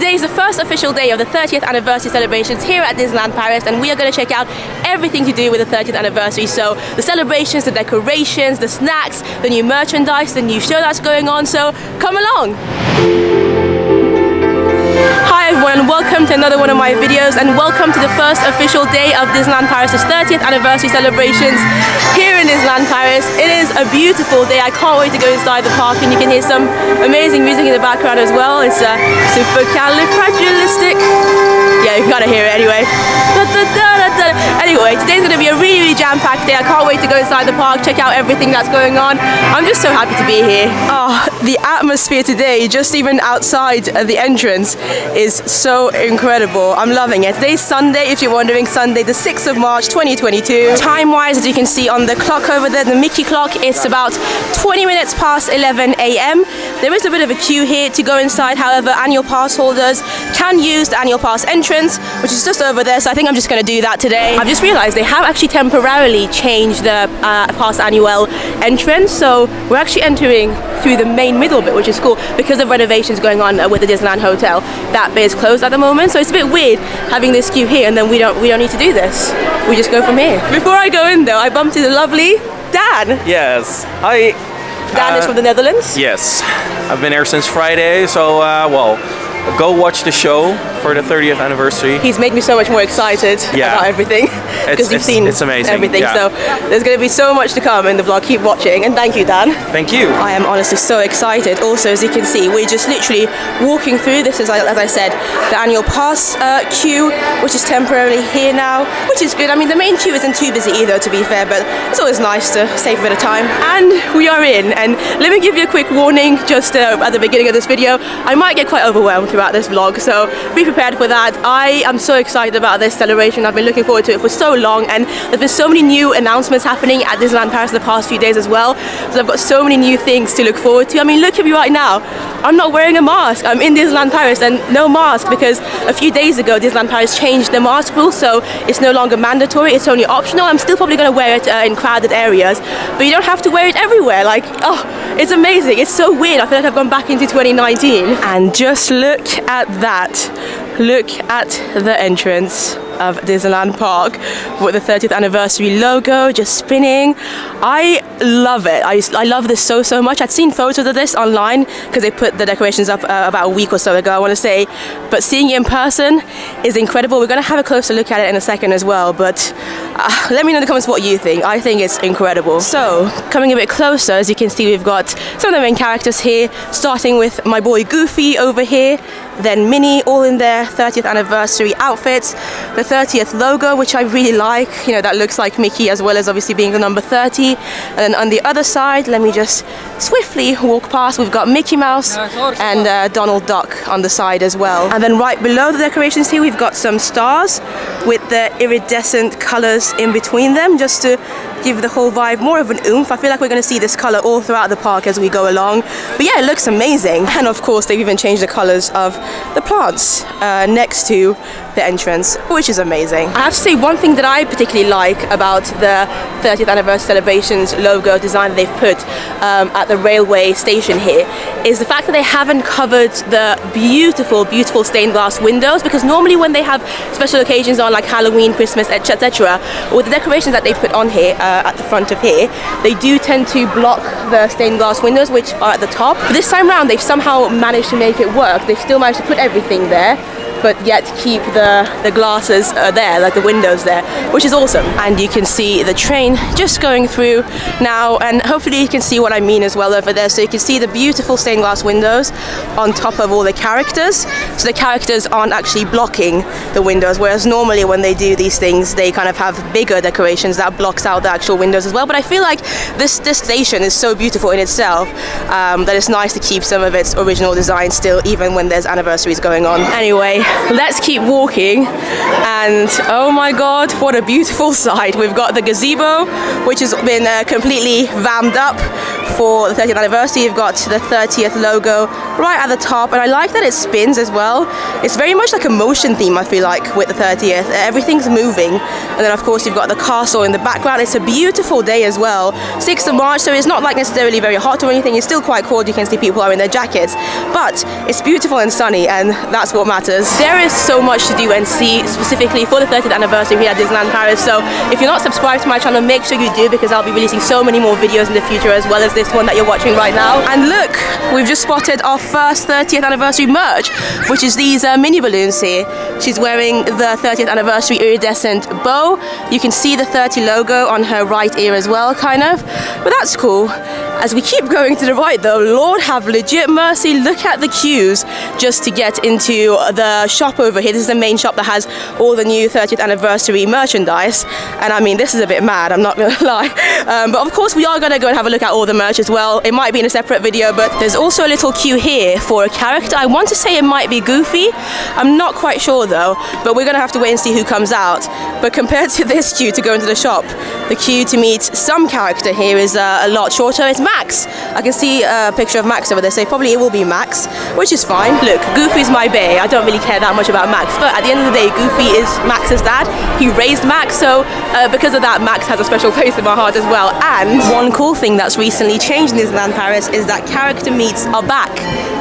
Today is the first official day of the 30th anniversary celebrations here at Disneyland Paris and we are going to check out everything to do with the 30th anniversary. So the celebrations, the decorations, the snacks, the new merchandise, the new show that's going on. So come along! Hi everyone and welcome to another one of my videos and welcome to the first official day of Disneyland Paris' 30th anniversary celebrations here in Disneyland Paris. It is a beautiful day. I can't wait to go inside the park and you can hear some amazing music in the background as well. It's a super. Yeah, you gotta hear it anyway. Anyway, today's gonna be a really, really jam-packed day. I can't wait to go inside the park, check out everything that's going on. I'm just so happy to be here. Oh, the atmosphere today, just even outside uh, the entrance, is so incredible. I'm loving it. Today's Sunday, if you're wondering, Sunday the 6th of March 2022. Time-wise, as you can see on the clock over there, the Mickey clock, it's about 20 minutes past 11 a.m. There is a bit of a queue here to go inside, however, annual pass holders can use the annual pass entrance, which is just over there, so I think I'm just going to do that today. I've just realised they have actually temporarily changed the uh, pass annual entrance, so we're actually entering through the main middle bit, which is cool because of renovations going on with the Disneyland Hotel. That bit is closed at the moment, so it's a bit weird having this queue here, and then we don't we don't need to do this. We just go from here. Before I go in though, I bumped into the lovely Dan. Yes. Hi. Dan uh, is from the Netherlands. Yes. I've been here since Friday, so uh, well, go watch the show for the 30th anniversary. He's made me so much more excited yeah. about everything because you've seen it's amazing. everything. Yeah. So there's going to be so much to come in the vlog. Keep watching and thank you, Dan. Thank you. I am honestly so excited. Also, as you can see, we're just literally walking through. This is, as I said, the annual pass uh, queue, which is temporarily here now, which is good. I mean, the main queue isn't too busy either, to be fair, but it's always nice to save a bit of time. And we are in. And let me give you a quick warning just uh, at the beginning of this video. I might get quite overwhelmed throughout this vlog, so be prepared for that. I am so excited about this celebration. I've been looking forward to it for so long and there's been so many new announcements happening at Disneyland Paris the past few days as well. So I've got so many new things to look forward to. I mean, look at me right now. I'm not wearing a mask. I'm in Disneyland Paris and no mask because a few days ago Disneyland Paris changed the mask rule so it's no longer mandatory, it's only optional. I'm still probably going to wear it uh, in crowded areas, but you don't have to wear it everywhere. Like, oh, it's amazing. It's so weird. I feel like I've gone back into 2019. And just look at that. Look at the entrance of Disneyland Park with the 30th anniversary logo just spinning. I love it. I, I love this so, so much. I'd seen photos of this online because they put the decorations up uh, about a week or so ago, I want to say. But seeing it in person is incredible. We're going to have a closer look at it in a second as well. But uh, let me know in the comments what you think. I think it's incredible. So, coming a bit closer, as you can see, we've got some of the main characters here, starting with my boy Goofy over here then Minnie, all in their 30th anniversary outfits. The 30th logo, which I really like, you know, that looks like Mickey as well as obviously being the number 30. And then on the other side, let me just swiftly walk past, we've got Mickey Mouse and uh, Donald Duck on the side as well. And then right below the decorations here, we've got some stars with the iridescent colors in between them, just to give the whole vibe more of an oomph. I feel like we're going to see this color all throughout the park as we go along. But yeah, it looks amazing. And of course, they've even changed the colors of the plants uh, next to the entrance, which is amazing. I have to say one thing that I particularly like about the 30th anniversary celebrations logo design that they've put um, at the railway station here is the fact that they haven't covered the beautiful, beautiful stained glass windows because normally when they have special occasions on like Halloween, Christmas, etc., with the decorations that they put on here uh, at the front of here, they do tend to block the stained glass windows which are at the top. But this time around they've somehow managed to make it work. They've still managed to put everything there but yet keep the, the glasses uh, there, like the windows there, which is awesome. And you can see the train just going through now, and hopefully you can see what I mean as well over there. So you can see the beautiful stained glass windows on top of all the characters. So the characters aren't actually blocking the windows, whereas normally when they do these things, they kind of have bigger decorations that blocks out the actual windows as well. But I feel like this, this station is so beautiful in itself um, that it's nice to keep some of its original design still, even when there's anniversaries going on. Anyway, let's keep walking. And oh my god, what a beautiful sight. We've got the gazebo, which has been uh, completely vammed up for the 30th anniversary. You've got the 30th logo right at the top, and I like that it spins as well. It's very much like a motion theme, I feel like, with the 30th. Everything's moving. And then, of course, you've got the castle in the background. It's a beautiful day as well. 6th of March, so it's not like necessarily very hot or anything. It's still quite cold. You can see people are in their jackets. But it's beautiful and sunny, and that's what matters. There is so much to do and see, specifically for the 30th anniversary here at Disneyland Paris. So if you're not subscribed to my channel, make sure you do because I'll be releasing so many more videos in the future as well as this one that you're watching right now. And look, we've just spotted our first 30th anniversary merch, which is these uh, mini balloons here. She's wearing the 30th anniversary iridescent bow. You can see the 30 logo on her right ear as well, kind of. But that's cool. As we keep going to the right though, Lord have legit mercy, look at the queues just to get into the shop over here. This is the main shop that has all the new 30th anniversary merchandise. And I mean, this is a bit mad, I'm not gonna lie. Um, but of course, we are gonna go and have a look at all the merch as well. It might be in a separate video, but there's also a little queue here for a character. I want to say it might be Goofy. I'm not quite sure though, but we're gonna have to wait and see who comes out. But compared to this queue to go into the shop, the queue to meet some character here is uh, a lot shorter. It's Max. I can see a picture of Max over there, so probably it will be Max, which is fine. Look, Goofy's my bae. I don't really care that much about Max, but at the end of the day, Goofy is Max's dad. He raised Max, so uh, because of that, Max has a special place in my heart as well. And one cool thing that's recently changed in Disneyland Paris is that character meets are back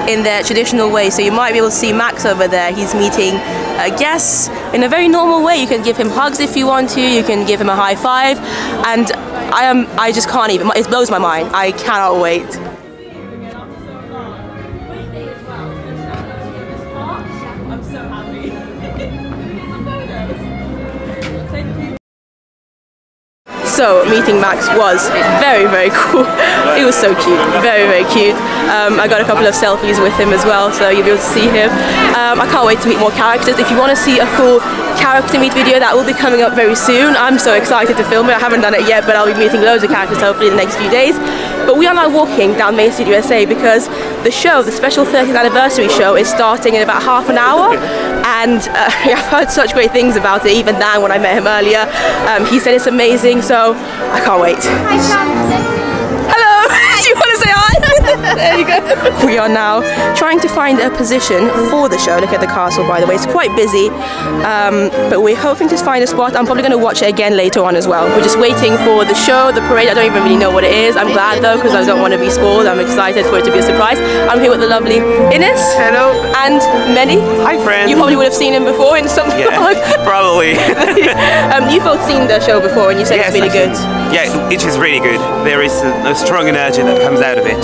in their traditional way. So you might be able to see Max over there. He's meeting uh, guests in a very normal way. You can give him hugs if you want to. You can give him a high five, and I am I just can't even. It blows my mind. I cannot wait. So meeting Max was very very cool. It was so cute, very very cute. Um, I got a couple of selfies with him as well, so you'll be able to see him. Um, I can't wait to meet more characters. If you want to see a full character meet video, that will be coming up very soon. I'm so excited to film it. I haven't done it yet, but I'll be meeting loads of characters hopefully in the next few days. But we are now walking down Main Street USA because the show, the special 30th anniversary show, is starting in about half an hour. And uh, I've heard such great things about it, even Dan when I met him earlier. Um, he said it's amazing, so I can't wait. Hello! Do you want to say? There you go. We are now trying to find a position for the show. Look at the castle, by the way. It's quite busy, um, but we're hoping to find a spot. I'm probably going to watch it again later on as well. We're just waiting for the show, the parade. I don't even really know what it is. I'm glad though, because I don't want to be spoiled. I'm excited for it to be a surprise. I'm here with the lovely Ines. Hello. And Mehdi. Hi, friend. You probably would have seen him before in some Yeah, probably. um, you've both seen the show before, and you said yes, it's really I've good. seen- Yeah, it is really good. There is a, a strong energy that comes out of it.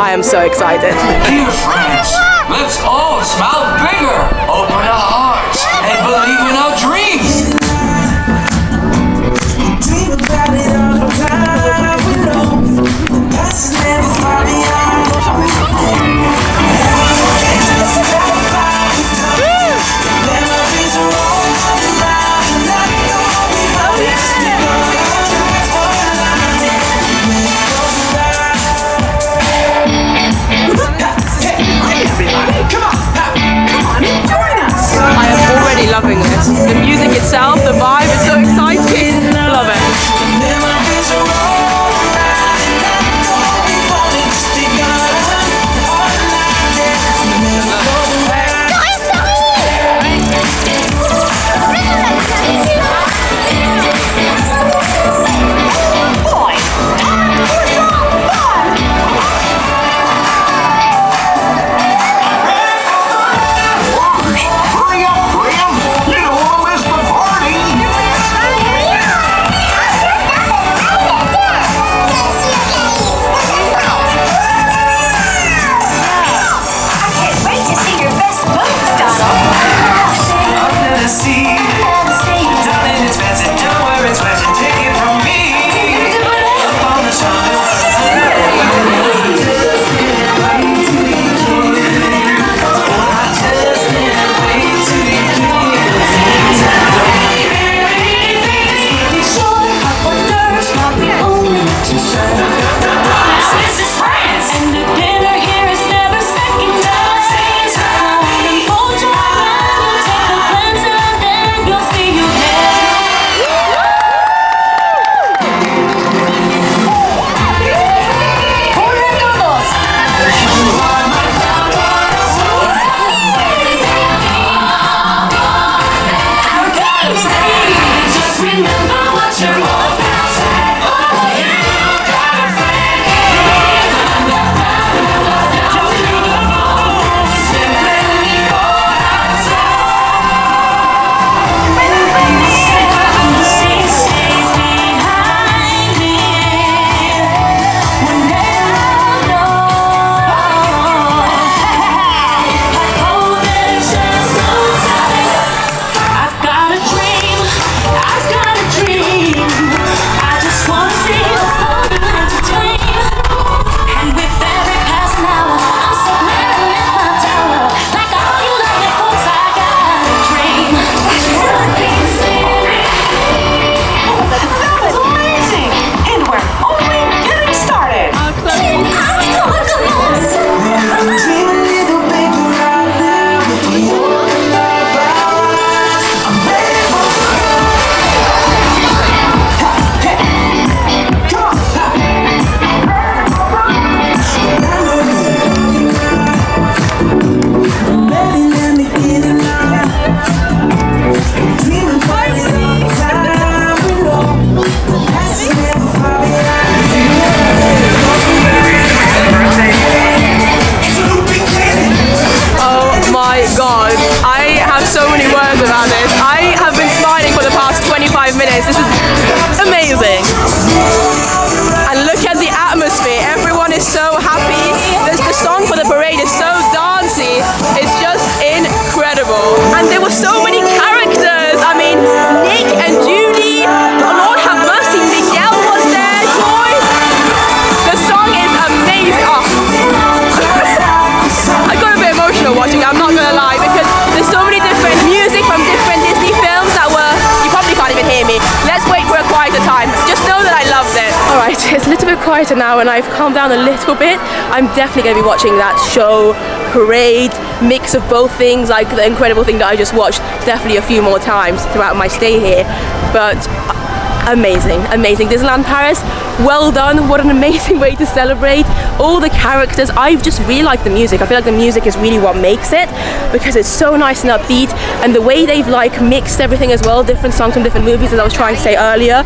I am so excited. Dear friends, let's all smile bigger, quieter now and I've calmed down a little bit. I'm definitely gonna be watching that show, parade, mix of both things, like the incredible thing that I just watched, definitely a few more times throughout my stay here. But amazing, amazing. Disneyland Paris, well done. What an amazing way to celebrate. All the characters, I've just really liked the music. I feel like the music is really what makes it because it's so nice and upbeat and the way they've like mixed everything as well, different songs from different movies as I was trying to say earlier,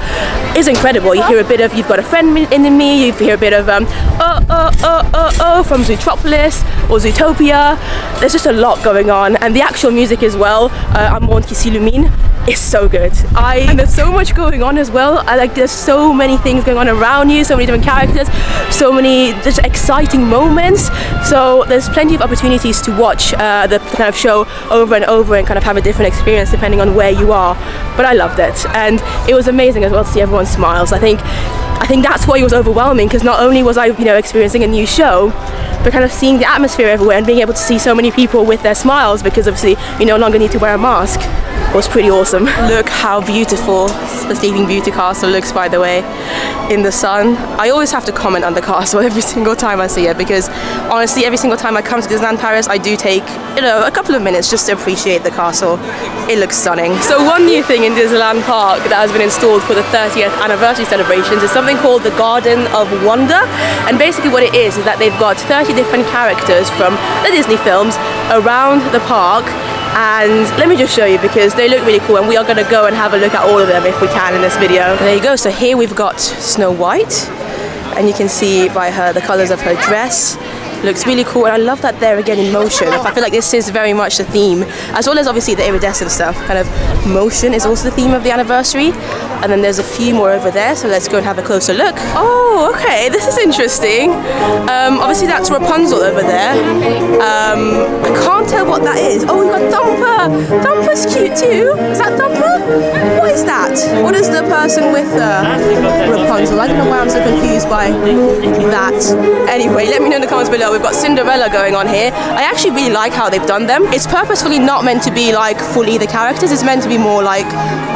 is incredible. You hear a bit of You've Got a Friend in Me, you hear a bit of um, Oh, oh, oh, oh, oh from Zootropolis or Zootopia. There's just a lot going on and the actual music as well, uh, Monde qui s'illumine, is so good. I and there's so much going on as well. I like there's so many things going on around you, so many different characters, so many just exciting moments. So there's plenty of opportunities to watch uh, the kind of show over and over and kind of have a different experience depending on where you are. But I loved it, and it was amazing as well to see everyone's smiles. I think I think that's why it was overwhelming because not only was I, you know, experiencing a new show, but kind of seeing the atmosphere everywhere and being able to see so many people with their smiles because obviously you no longer need to wear a mask was pretty awesome. Look how beautiful the Sleeping Beauty castle looks by the way in the sun. I always have to comment on the castle every single time I see it because honestly every single time I come to Disneyland Paris I do take you know a couple of minutes just to appreciate the castle. It looks stunning. So one new thing in Disneyland Park that has been installed for the 30th anniversary celebrations is something called the Garden of Wonder and basically what it is is that they've got 30 different characters from the Disney films around the park and let me just show you because they look really cool and we are going to go and have a look at all of them if we can in this video. There you go, so here we've got Snow White and you can see by her the colours of her dress looks really cool and I love that they're again in motion. I feel like this is very much the theme as well as obviously the iridescent stuff. Kind of motion is also the theme of the anniversary and then there's a few more over there so let's go and have a closer look. Oh okay this is interesting. Um, obviously that's Rapunzel over there. Um, I can't tell what that is. Oh we've got Thumper! Thumper's cute too. Is that Thumper? What is that? What is the person with uh, Rapunzel? I don't know why I'm so confused by that. Anyway let me know in the comments below we've got Cinderella going on here. I actually really like how they've done them. It's purposefully not meant to be like fully the characters, it's meant to be more like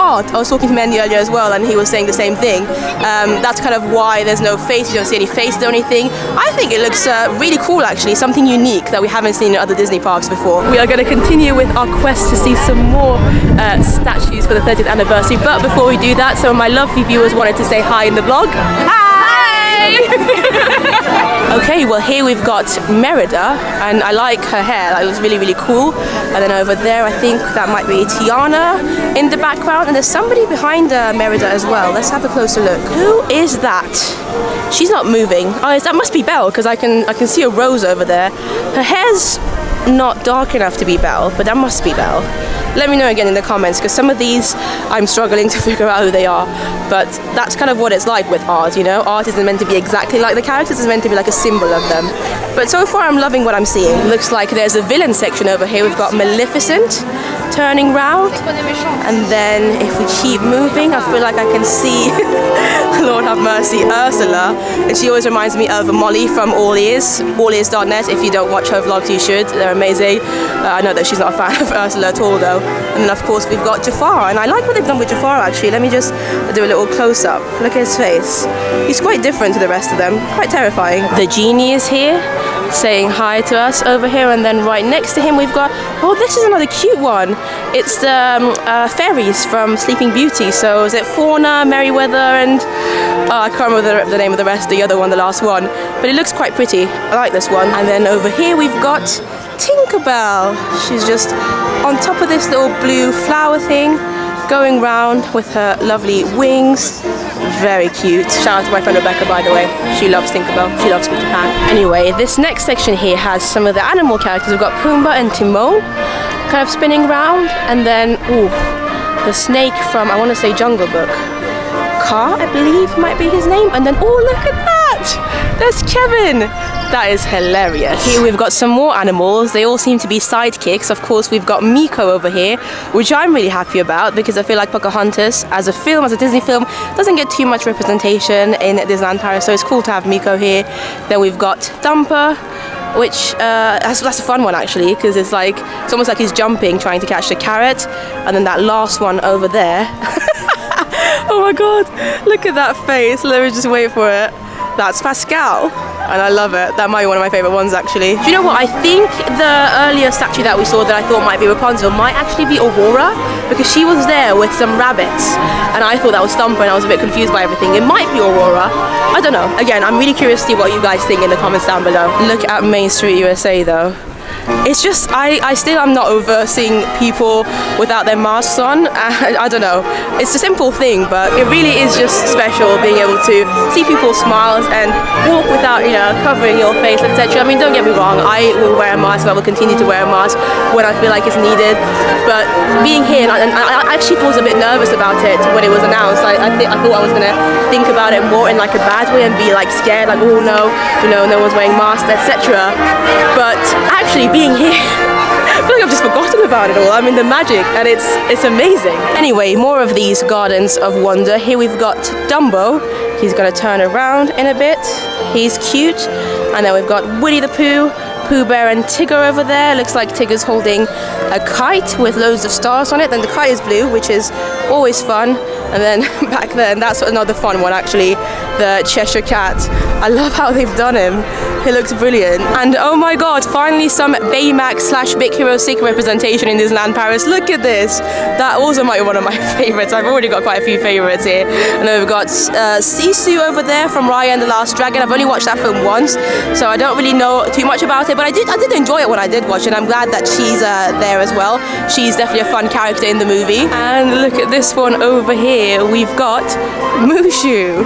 art. I was talking to Mendy earlier as well and he was saying the same thing. Um, that's kind of why there's no face, you don't see any faces or anything. I think it looks uh, really cool actually, something unique that we haven't seen in other Disney parks before. We are going to continue with our quest to see some more uh, statues for the 30th anniversary, but before we do that, some of my lovely viewers wanted to say hi in the vlog. Hi! Okay, well here we've got Merida, and I like her hair. That looks really, really cool. And then over there, I think that might be Tiana in the background, and there's somebody behind uh, Merida as well. Let's have a closer look. Who is that? She's not moving. Oh, that must be Belle because I can I can see a rose over there. Her hair's not dark enough to be Belle, but that must be Belle. Let me know again in the comments because some of these I'm struggling to figure out who they are. But that's kind of what it's like with art, you know? Art isn't meant to be exactly like the characters, it's meant to be like a symbol of them. But so far I'm loving what I'm seeing. Looks like there's a villain section over here. We've got Maleficent turning round. And then if we keep moving, I feel like I can see, Lord have mercy, Ursula. And she always reminds me of Molly from All Ears, allears.net. If you don't watch her vlogs, you should. They're amazing. Uh, I know that she's not a fan of Ursula at all though. And then of course we've got Jafar. And I like what they've done with Jafar actually. Let me just do a little close up. Look at his face. He's quite different to the rest of them. Quite terrifying. The genie is here saying hi to us over here and then right next to him we've got oh this is another cute one it's the um, uh, fairies from Sleeping Beauty so is it Fauna, Merryweather and oh, I can't remember the, the name of the rest the other one the last one but it looks quite pretty I like this one and then over here we've got Tinkerbell she's just on top of this little blue flower thing going round with her lovely wings Very cute. Shout out to my friend Rebecca, by the way. She loves Tinkerbell. She loves Peter Pan. Anyway, this next section here has some of the animal characters. We've got Pumbaa and Timon kind of spinning around. And then, ooh, the snake from, I want to say Jungle Book. Kaa, I believe, might be his name. And then, oh, look at that! There's Kevin! That is hilarious. Here we've got some more animals. They all seem to be sidekicks. Of course, we've got Meeko over here, which I'm really happy about because I feel like Pocahontas, as a film, as a Disney film, doesn't get too much representation in Disneyland Paris. So it's cool to have Meeko here. Then we've got Thumper, which uh, that's, that's a fun one actually because it's like it's almost like he's jumping trying to catch the carrot and then that last one over there oh my god look at that face let me just wait for it that's Pascal and I love it. That might be one of my favorite ones actually. Do you know what? I think the earlier statue that we saw that I thought might be Rapunzel might actually be Aurora because she was there with some rabbits. And I thought that was Thumper and I was a bit confused by everything. It might be Aurora. I don't know. Again I'm really curious to see what you guys think in the comments down below. Look at Main Street USA though it's just I, I still am not over seeing people without their masks on. I, I don't know. It's a simple thing but it really is just special being able to see people's smiles and walk without you know covering your face etc I mean don't get me wrong I will wear a mask I will continue to wear a mask when I feel like it's needed but being here and I, I actually was a bit nervous about it when it was announced. I, I, I thought I was gonna think about it more in like a bad way and be like scared like oh no you know no one's wearing masks etc but actually being here I feel like I've just forgotten about it all. I mean, the magic and it's it's amazing. Anyway, more of these gardens of wonder. Here we've got Dumbo. He's gonna turn around in a bit. He's cute. And then we've got Winnie the Pooh, Pooh Bear and Tigger over there. Looks like Tigger's holding a kite with loads of stars on it. Then the kite is blue, which is always fun. And then back then, that's another fun one actually, the Cheshire Cat. I love how they've done him. He looks brilliant. And oh my god, finally some Baymax slash Big Hero 6 representation in Disneyland Paris. Look at this. That also might be one of my favorites. I've already got quite a few favorites here. And then we've got uh, Sisu over there from Raya and the Last Dragon. I've only watched that film once, so I don't really know too much about it, but I did I did enjoy it when I did watch it. I'm glad that she's uh, there as well. She's definitely a fun character in the movie. And look at this one over here. We've got Mushu.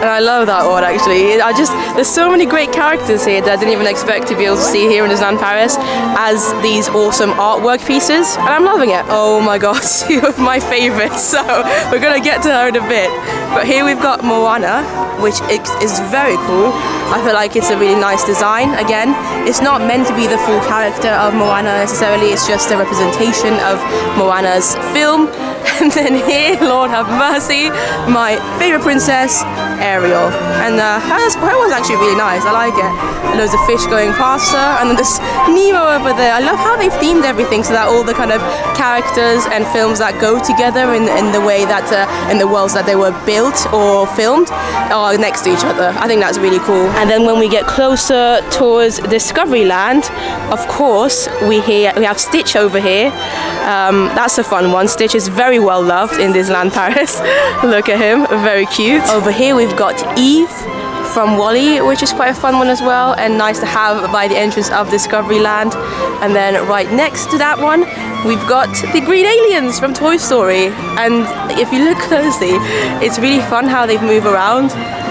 And I love that one actually. I just there's so many great characters here that I didn't even expect to be able to see here in Disneyland Paris as these awesome artwork pieces. And I'm loving it. Oh my god, two of my favorites. So we're gonna get to her in a bit. But here we've got Moana, which is very cool. I feel like it's a really nice design. Again, it's not meant to be the full character of Moana necessarily, it's just a representation of Moana's film. And then here, Lord have mercy, my favorite princess, Ariel. And uh, hers, her one's actually really nice, I like it. Loads of fish going past her, and then there's Nemo over there. I love how they've themed everything so that all the kind of characters and films that go together in, in the way that, uh, in the worlds that they were built or filmed, are next to each other. I think that's really cool. And then when we get closer towards Discovery Land, of course, we hear we have Stitch over here. Um, that's a fun one. Stitch is very well loved in Disneyland Paris. Look at him, very cute. Over here we've got Eve from WALL-E, which is quite a fun one as well, and nice to have by the entrance of Discoveryland. And then right next to that one, we've got the green aliens from Toy Story. And if you look closely, it's really fun how they move around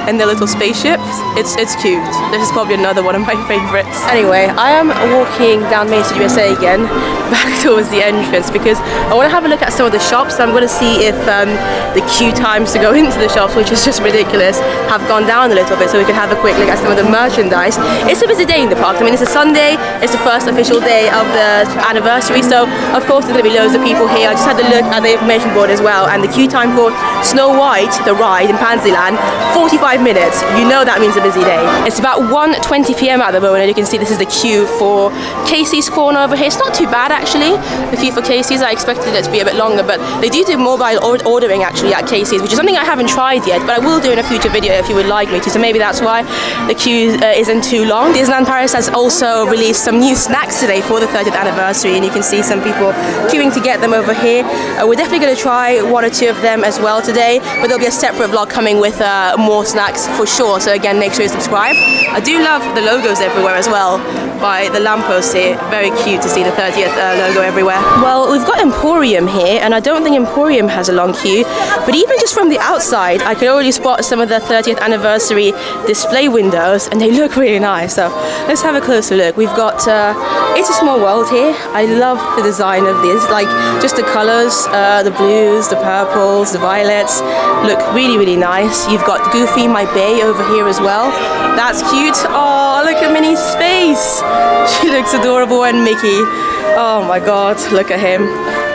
in their little spaceships. It's it's cute. This is probably another one of my favorites. Anyway, I am walking down Main Street USA again, back towards the entrance because I want to have a look at some of the shops. I'm going to see if um, the queue times to go into the shops, which is just ridiculous, have gone down a little bit, so we can have a quick look at some of the merchandise. It's a busy day in the park. I mean, it's a Sunday. It's the first official day of the anniversary, so of course there's going to be loads of people here. I just had a look at the information board as well, and the queue time for Snow White, the ride in Fantasyland, 45 minutes. You know that means a busy day. It's about 1:20 p.m. at the moment, and you can see this is the queue for Casey's corner over here. It's not too bad actually. The queue for Casey's, I expected it to be a bit longer, but they do do mobile or- ordering actually at Casey's, which is something I haven't tried yet, but I will do in a future video if you would like me to. So maybe that's why the queue uh, isn't too long. Disneyland Paris has also released some new snacks today for the 30th anniversary, and you can see some people queuing to get them over here. Uh, we're definitely going to try one or two of them as well today, but there'll be a separate vlog coming with uh, more snacks for sure. So again, make sure you subscribe. I do love the logos everywhere as well. By the lamppost here. Very cute to see the 30th uh, logo everywhere. Well, we've got Emporium here, and I don't think Emporium has a long queue, but even just from the outside, I can already spot some of the 30th anniversary display windows, and they look really nice. So let's have a closer look. We've got uh, It's a Small World here. I love the design of this, like just the colors, uh, the blues, the purples, the violets, look really, really nice. You've got Goofy, my bae, over here as well. That's cute. Oh, look at Minnie's face. She looks adorable, and Mickey. Oh my god, look at him.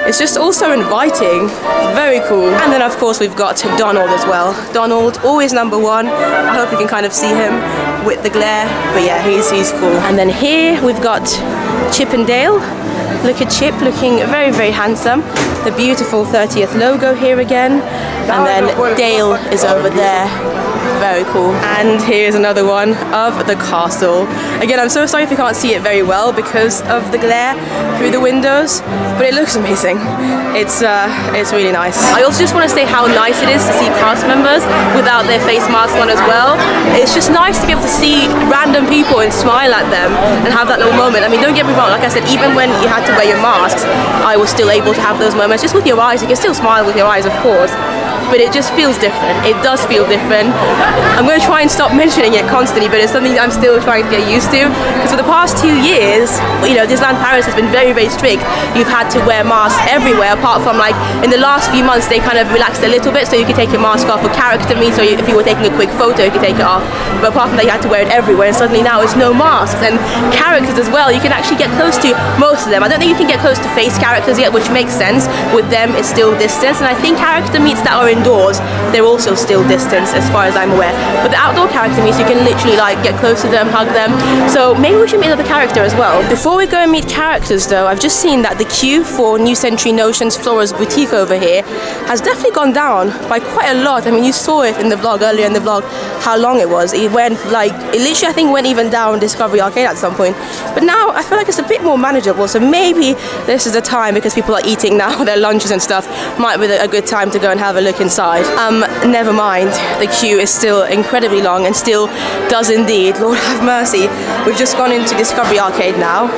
It's just also inviting. Very cool. And then, of course, we've got Donald as well. Donald, always number one. I hope you can kind of see him with the glare. But yeah, he's, he's cool. And then here we've got Chip and Dale. Look at Chip looking very, very handsome. The beautiful 30th logo here again. And then Dale is over there. Very cool. And here's another one of the castle. Again, I'm so sorry if you can't see it very well because of the glare through the windows, but it looks amazing. It's uh, it's really nice. I also just want to say how nice it is to see cast members without their face masks on as well. It's just nice to be able to see random people and smile at them and have that little moment. I mean, don't get me wrong. Like I said, even when you had to wear your masks, I was still able to have those moments just with your eyes. You can still smile with your eyes, of course but it just feels different. It does feel different. I'm going to try and stop mentioning it constantly, but it's something I'm still trying to get used to. Because for the past two years, you know, Disneyland Paris has been very, very strict. You've had to wear masks everywhere, apart from like in the last few months, they kind of relaxed a little bit, so you could take your mask off for character meet. So if you were taking a quick photo, you could take it off. But apart from that, you had to wear it everywhere, and suddenly now it's no masks and characters as well. You can actually get close to most of them. I don't think you can get close to face characters yet, which makes sense. With them, it's still distance, and I think character meets that are indoors, they're also still distance as far as I'm aware. But the outdoor character meets, you can literally like get close to them, hug them. So maybe we should meet another character as well. Before we go and meet characters though, I've just seen that the queue for New Century Notions Flora's boutique over here has definitely gone down by quite a lot. I mean, you saw it in the vlog earlier in the vlog how long it was. It went like, it literally I think went even down Discovery Arcade at some point. But now I feel like it's a bit more manageable. So maybe this is the time because people are eating now their lunches and stuff. Might be a good time to go and have a look inside. Um, never mind. The queue is still incredibly long and still does indeed. Lord have mercy. We've just gone into Discovery Arcade now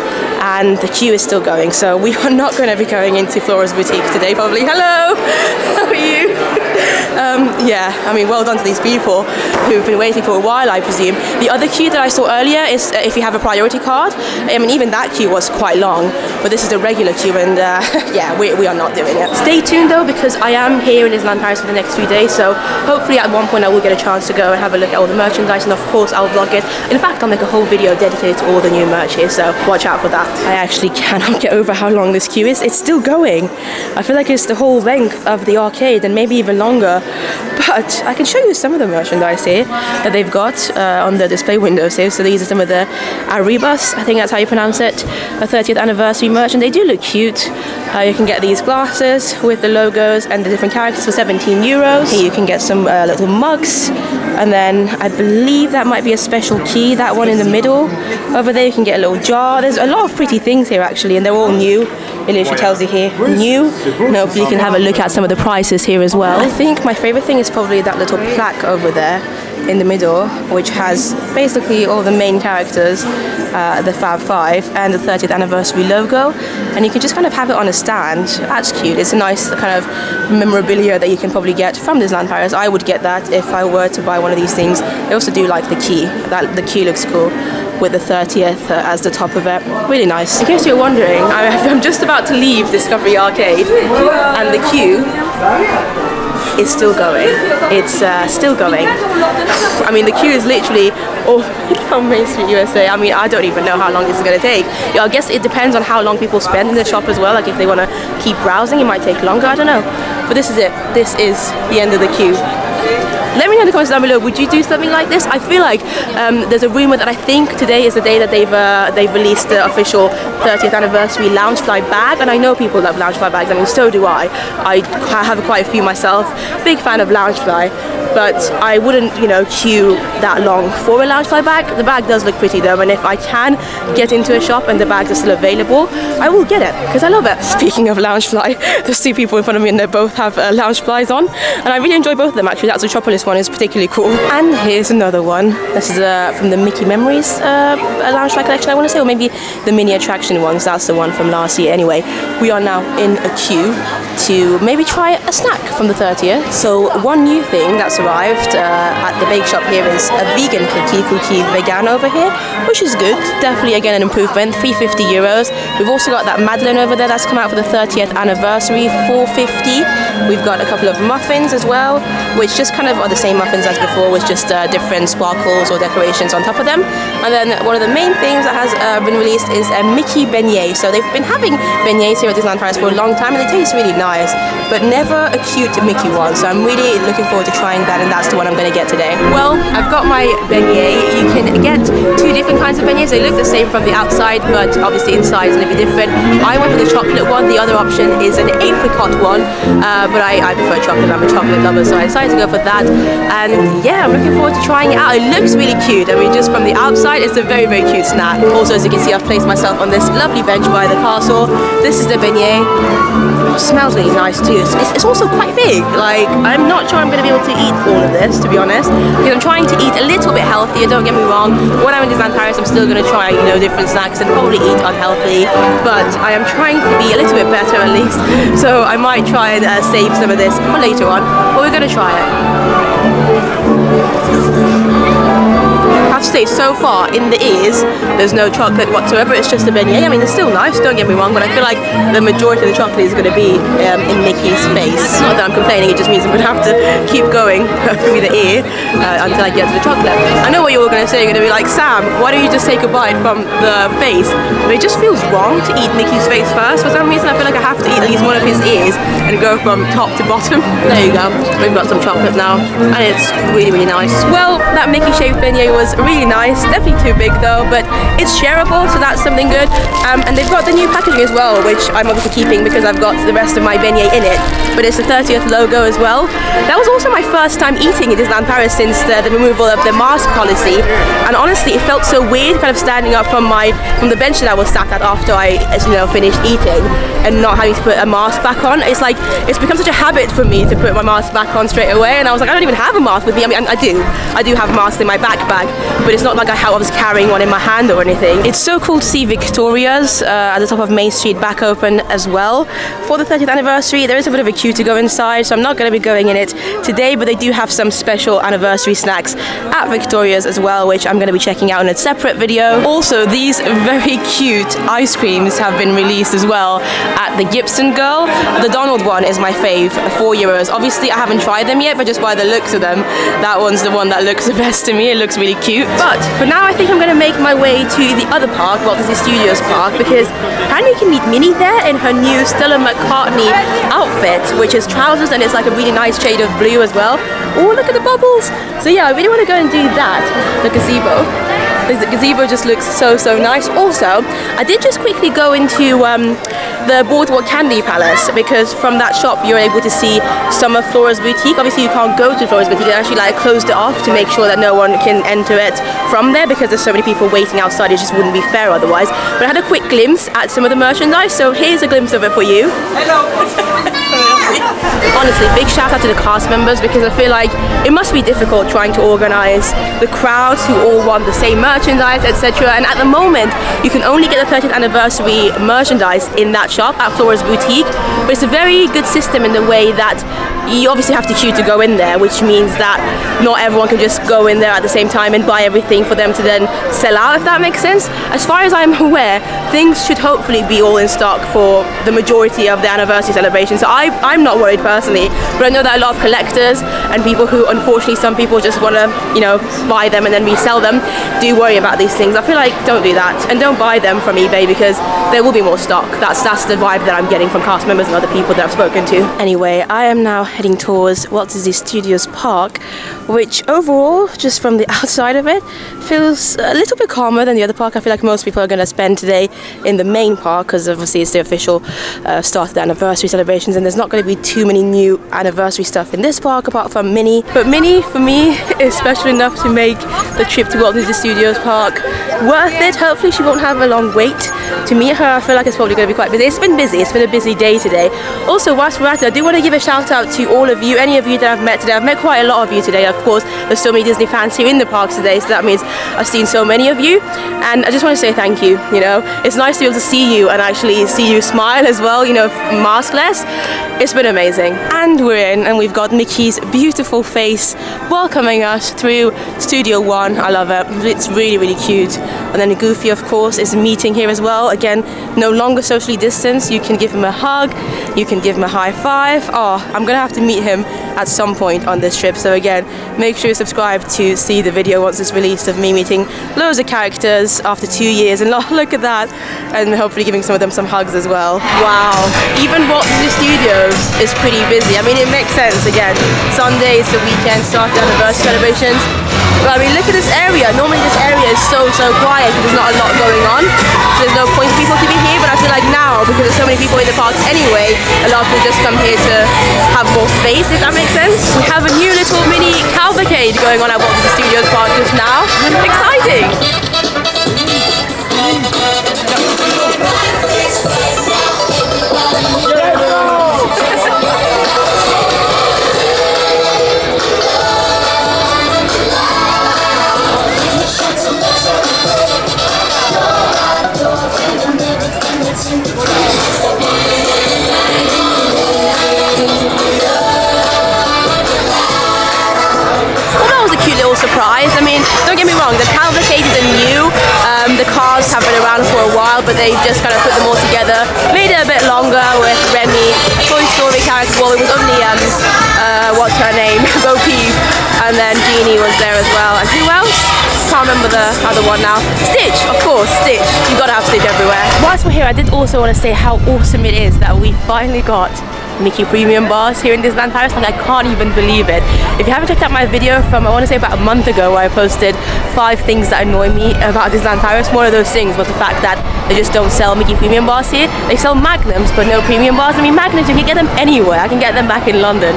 and the queue is still going. So we are not going to be going into Flora's boutique today probably. Hello! How are you? Um, yeah, I mean, well done to these people who've been waiting for a while, I presume. The other queue that I saw earlier is uh, if you have a priority card. I mean, even that queue was quite long, but this is a regular queue, and uh, yeah, we, we are not doing it. Stay tuned though, because I am here in Disneyland Paris for the next few days, so hopefully at one point I will get a chance to go and have a look at all the merchandise, and of course I'll vlog it. In fact, I'll make a whole video dedicated to all the new merch here, so watch out for that. I actually cannot get over how long this queue is. It's still going. I feel like it's the whole length of the arcade, and maybe even longer. But I can show you some of the merchandise here that they've got uh, on the display windows here. So these are some of the Arribas, I think that's how you pronounce it, a 30th anniversary merch, and they do look cute. Uh, you can get these glasses with the logos and the different characters for 17 euros. Here you can get some uh, little mugs, and then I believe that might be a special key, that one in the middle. Over there you can get a little jar. There's a lot of pretty things here actually, and they're all new. It literally tells you here, new. And hopefully you can have a look at some of the prices here as well. I think my favorite thing is probably that little plaque over there in the middle, which has basically all the main characters, uh, the Fab Five, and the 30th anniversary logo. And you can just kind of have it on a stand. That's cute. It's a nice kind of memorabilia that you can probably get from Disneyland Paris. I would get that if I were to buy one of these things. I also do like the key. That the key looks cool with the 30th uh, as the top of it. Really nice. In case you're wondering, I'm just about to leave Discovery Arcade, and the queue is still going. It's uh, still going. I mean, the queue is literally all on Main Street USA. I mean, I don't even know how long this is going to take. Yeah, I guess it depends on how long people spend in the shop as well. Like if they want to keep browsing, it might take longer. I don't know. But this is it. This is the end of the queue. Let me know in the comments down below. Would you do something like this? I feel like um, there's a rumor that I think today is the day that they've uh, they've released the official 30th anniversary Loungefly bag, and I know people love Loungefly bags. I mean, so do I. I have quite a few myself. Big fan of Loungefly, but I wouldn't, you know, queue that long for a Loungefly bag. The bag does look pretty though, and if I can get into a shop and the bags are still available, I will get it because I love it. Speaking of Loungefly, there's two people in front of me and they both have uh, Loungeflies on, and I really enjoy both of them. Actually, that's Metropolis one is particularly cool. And here's another one. This is uh, from the Mickey Memories uh, Loungefly collection, I want to say, or maybe the mini attraction ones. That's the one from last year. Anyway, we are now in a queue to maybe try a snack from the 30th. So one new thing that's arrived uh, at the bake shop here is a vegan cookie, cookie vegan over here, which is good. Definitely again an improvement. 350 euros. We've also got that Madeleine over there that's come out for the 30th anniversary, 450. We've got a couple of muffins as well, which just kind of are the same muffins as before, with just uh, different sparkles or decorations on top of them. And then one of the main things that has uh, been released is a Mickey beignet. So they've been having beignets here at Disneyland Paris for a long time, and they taste really nice, but never a cute Mickey one. So I'm really looking forward to trying that, and that's the one I'm going to get today. Well, I've got my beignet. You can get two different kinds of beignets. They look the same from the outside, but obviously inside is a little bit different. I went for the chocolate one. The other option is an apricot one, uh, but I, I prefer chocolate. I'm a chocolate lover, so I decided to go for that. And yeah, I'm looking forward to trying it out. It looks really cute. I mean, just from the outside, it's a very, very cute snack. Also, as you can see, I've placed myself on this lovely bench by the castle. This is the beignet. Smells really nice too. It's, it's also quite big. Like, I'm not sure I'm going to be able to eat all of this, to be honest, because I'm trying to eat a little bit healthier. Don't get me wrong. When I'm in Disneyland Paris, I'm still going to try, you know, different snacks and probably eat unhealthy. But I am trying to be a little bit better at least. So I might try and uh, save some of this for later on. But we're going to try it. Have to say, so far in the ears, there's no chocolate whatsoever. It's just a beignet. I mean, it's still nice. Don't get me wrong, but I feel like the majority of the chocolate is going to be um, in Mickey's face. Not that I'm complaining. It just means I'm going to have to keep going through the ear uh, until I get to the chocolate. I know what you're all going to say. You're going to be like, Sam, why don't you just take a bite from the face? But it just feels wrong to eat Mickey's face first. For some reason, I feel like I have to eat at least one of his ears and go from top to bottom. There you go. We've got some chocolate now, and it's really, really nice. Well, that Mickey shaped beignet was really nice. Definitely too big though, but it's shareable, so that's something good. Um, and they've got the new packaging as well, which I'm obviously keeping because I've got the rest of my beignet in it. But it's the 30th logo as well. That was also my first time eating in Disneyland Paris since the, the removal of the mask policy. And honestly, it felt so weird, kind of standing up from my from the bench that I was sat at after I, you know, finished eating, and not having to put a mask back on. It's like it's become such a habit for me to put my mask back on straight away. And I was like, I don't even have a mask with me. I mean, I do, I do have masks in my backpack, but it's not like I, I was carrying one in my hand or anything. It's so cool to see Victoria's uh, at the top of Main Street back open as well for the 30th anniversary. There is a bit of a queue to go inside, so I'm not going to be going in it today, but they do have some special anniversary snacks at Victoria's as well, which I'm going to be checking out in a separate video. Also, these very cute ice creams have been released as well at the Gibson Girl. The Donald one is my fave, four euros. Obviously, I haven't tried them yet, but just by the looks of them, that one's the one that looks the best to me. It looks really cute. But for now, I think I'm going to make my way to the other park, Walt Disney Studios Park, because apparently you can meet Minnie there in her new Stella McCartney outfit, which is trousers and it's like a really nice shade of blue as well. Oh, look at the bubbles! So yeah, I really want to go and do that, the gazebo. The gazebo just looks so, so nice. Also, I did just quickly go into um, the Boardwalk Candy Palace because from that shop you're able to see some of Flora's boutique. Obviously, you can't go to Flora's boutique, they actually like closed it off to make sure that no one can enter it from there because there's so many people waiting outside, it just wouldn't be fair otherwise. But I had a quick glimpse at some of the merchandise, so here's a glimpse of it for you. Honestly, big shout out to the cast members because I feel like it must be difficult trying to organize the crowds who all want the same merchandise, etc. And at the moment, you can only get the 30th anniversary merchandise in that shop at Flora's Boutique. But it's a very good system in the way that you obviously have to queue to go in there, which means that not everyone can just go in there at the same time and buy everything for them to then sell out, if that makes sense. As far as I'm aware, things should hopefully be all in stock for the majority of the anniversary celebration. So I, I'm not worried personally, but I know that a lot of collectors and people who, unfortunately, some people just want to, you know, buy them and then resell them, do worry about these things. I feel like don't do that and don't buy them from eBay because there will be more stock. That's that's the vibe that I'm getting from cast members and other people that I've spoken to. Anyway, I am now heading towards Walt Disney Studios Park, which overall, just from the outside of it, feels a little bit calmer than the other park. I feel like most people are going to spend today in the main park because obviously it's the official uh, start of the anniversary celebrations, and there's not going to be too many new anniversary stuff in this park apart from Minnie. But Minnie, for me, is special enough to make the trip to Walt Disney Studios Park worth it. Hopefully, she won't have a long wait to meet her. I feel like it's probably going to be quite busy. It's been busy. It's been a busy day today. Also, whilst we're at it, I do want to give a shout out to all of you, any of you that I've met today. I've met quite a lot of you today. Of course, there's so many Disney fans here in the parks today, so that means I've seen so many of you. And I just want to say thank you. You know, it's nice to be able to see you and actually see you smile as well. You know, maskless. It's been amazing. And we're in, and we've got Mickey's beautiful face welcoming us through Studio One. I love it. It's really, really cute. And then Goofy, of course, is meeting here as well. Again, no longer socially distanced. You can give him a hug. You can give him a high five. Oh, I'm gonna have to meet him at some point on this trip. So again, make sure you subscribe to see the video once it's released of me meeting loads of characters after two years. And look at that. And hopefully giving some of them some hugs as well. Wow. Even Walt Disney Studios is pretty busy. I mean, it makes sense. Again, Sunday is the weekend, start the anniversary celebrations. But I mean, look at this area. Normally this area is so, so quiet because there's not a lot going on. So there's no point for people to be here. But I feel like now, because there's so many people in the parks anyway, a lot of people just come here to have more space, if that makes sense. We have a new little mini cavalcade going on at Disney Studios Park just now. Exciting! The cavalcades are new. Um, the cars have been around for a while, but they just kind of put them all together, made it a bit longer with Remy, Toy Story character. Well, it was only um, uh, what's her name, Bo Peep, and then Genie was there as well. And who else? Can't remember the other one now. Stitch, of course, Stitch. You gotta have Stitch everywhere. Whilst we're here, I did also want to say how awesome it is that we finally got Mickey Premium Bars here in Disneyland Paris. Like, I can't even believe it. If you haven't checked out my video from, I want to say about a month ago, where I posted five things that annoy me about Disneyland Paris, one of those things was the fact that they just don't sell Mickey Premium Bars here. They sell Magnums, but no Premium Bars. I mean, Magnums, you can get them anywhere. I can get them back in London.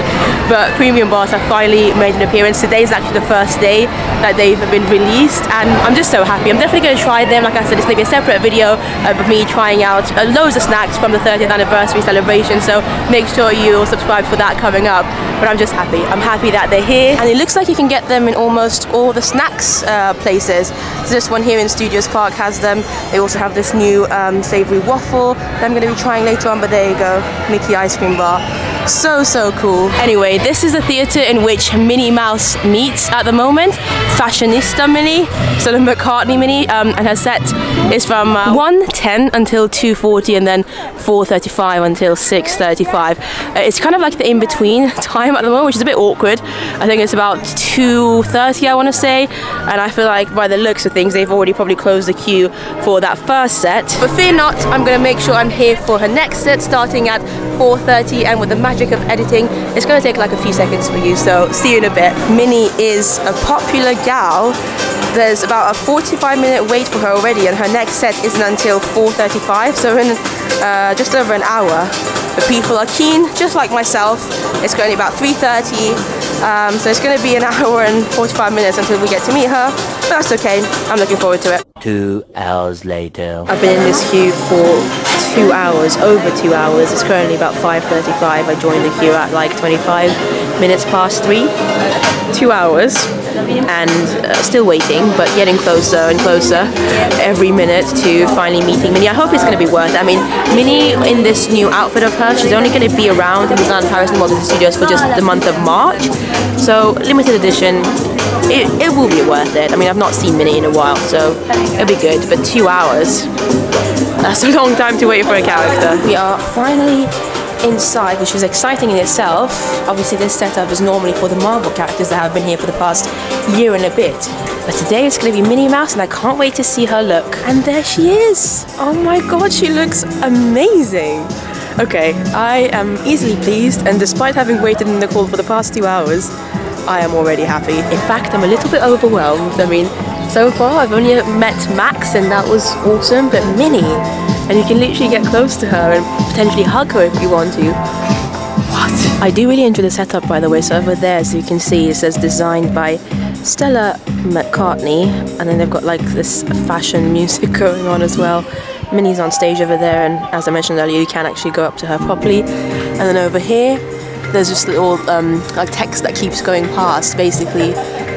But Premium Bars have finally made an appearance. Today is actually the first day that they've been released, and I'm just so happy. I'm definitely going to try them. Like I said, it's going to be a separate video of me trying out uh, loads of snacks from the 30th anniversary celebration. So make sure you'll subscribe for that coming up. But I'm just happy. I'm happy that they're here, and it looks like you can get them in almost all the snacks uh, places. So this one here in Studios Park has them. They also have this new um, savory waffle that I'm going to be trying later on. But there you go, Mickey ice cream bar. So so cool. Anyway, this is the theatre in which Minnie Mouse meets at the moment. Fashionista Minnie, Stella McCartney Minnie, um, and her set is from uh, 1:10 until 2:40, and then 4:35 until 6:35. Uh, it's kind of like the in-between time at the moment, which is a bit awkward. I think it's about 2:30, I want to say, and I feel like by the looks of things, they've already probably closed the queue for that first set. But fear not, I'm going to make sure I'm here for her next set, starting at 4:30, and with the magic of editing, it's going to take like a few seconds for you. So see you in a bit. Minnie is a popular gal. There's about a 45 minute wait for her already, and her next set isn't until 4:35. So in uh, just over an hour. But people are keen, just like myself. It's currently about 3:30, um, so it's going to be an hour and 45 minutes until we get to meet her. But that's okay. I'm looking forward to it. Two hours later. I've been in this queue for two hours, over two hours. It's currently about 5.35. I joined the queue at like 25 minutes past three. Two hours. And uh, still waiting, but getting closer and closer every minute to finally meeting Minnie. I hope it's going to be worth it. I mean, Minnie in this new outfit of hers, she's only going to be around in Disneyland Paris and Disney Studios for just the month of March. So, limited edition, it, it will be worth it. I mean, I've not seen Minnie in a while, so it'll be good. But two hours, that's a long time to wait for a character. We are finally inside, which was exciting in itself. Obviously, this setup is normally for the Marvel characters that have been here for the past year and a bit. But today it's going to be Minnie Mouse, and I can't wait to see her look. And there she is! Oh my god, she looks amazing! Okay, I am easily pleased, and despite having waited in the cold for the past two hours, I am already happy. In fact, I'm a little bit overwhelmed. I mean, so far I've only met Max, and that was awesome, but Minnie, and you can literally get close to her and potentially hug her if you want to. What? I do really enjoy the setup, by the way. So over there, as you can see, it says designed by Stella McCartney, and then they've got like this fashion music going on as well. Minnie's on stage over there, and as I mentioned earlier, you can actually go up to her properly. And then over here, there's just little um, like text that keeps going past, basically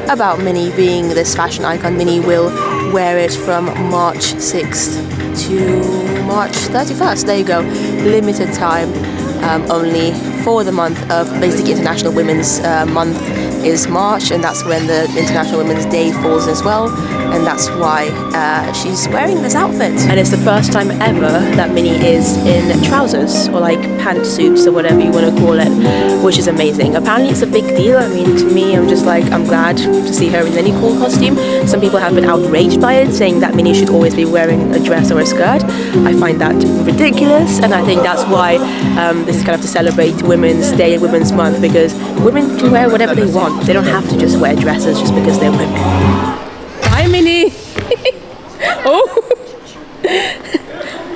about Minnie being this fashion icon. Minnie will wear it from March 6th to March 31st. There you go, limited time um, only for the month of basically International Women's uh, Month is March, and that's when the International Women's Day falls as well, and that's why uh, she's wearing this outfit. And it's the first time ever that Minnie is in trousers or like pantsuits or whatever you want to call it, which is amazing. Apparently, it's a big deal. I mean, to me, I'm just like, I'm glad to see her in any cool costume. Some people have been outraged by it, saying that Minnie should always be wearing a dress or a skirt. I find that ridiculous, and I think that's why um, this is kind of to celebrate Women's Day and Women's Month because women can wear whatever they want. They don't have to just wear dresses just because they're women. Hi, Minnie. oh,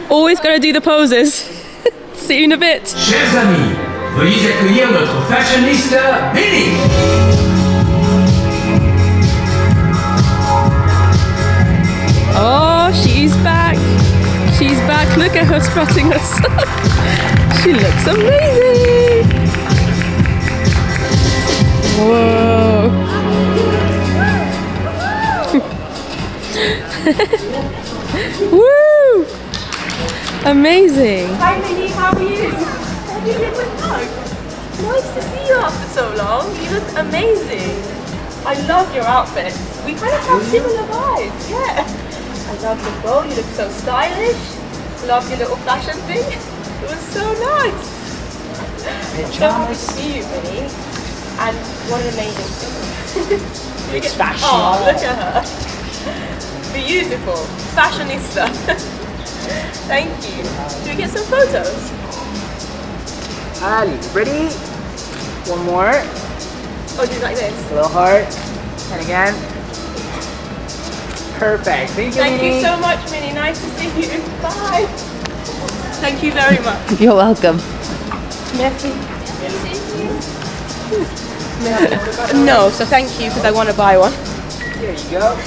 always gotta do the poses. See you in a bit. Chers amis, veuillez accueillir notre fashionista Minnie. Oh, she's back. She's back. Look at her strutting us. she looks amazing. Whoa. Woo! Amazing. Hi, Minnie. How are you? Have you been with Doug? Nice to see you after so long. You look amazing. I love your outfit. We kind of have similar vibes, yeah. I love your bow, you look so stylish. Love your little fashion thing. It was so nice. I'm so happy to see you, Minnie. And what an amazing thing. it's oh, fashion. Oh, look at her. Beautiful. Fashionista. Thank you. Do we get some photos? Ali, ready? One more. Oh, do you like this? A little heart. And again. Perfect. Thank you. Thank you so much, Minnie. Nice to see you. Bye. Thank you very much. You're welcome. Merci. No, so thank you because I want to buy one. There you go.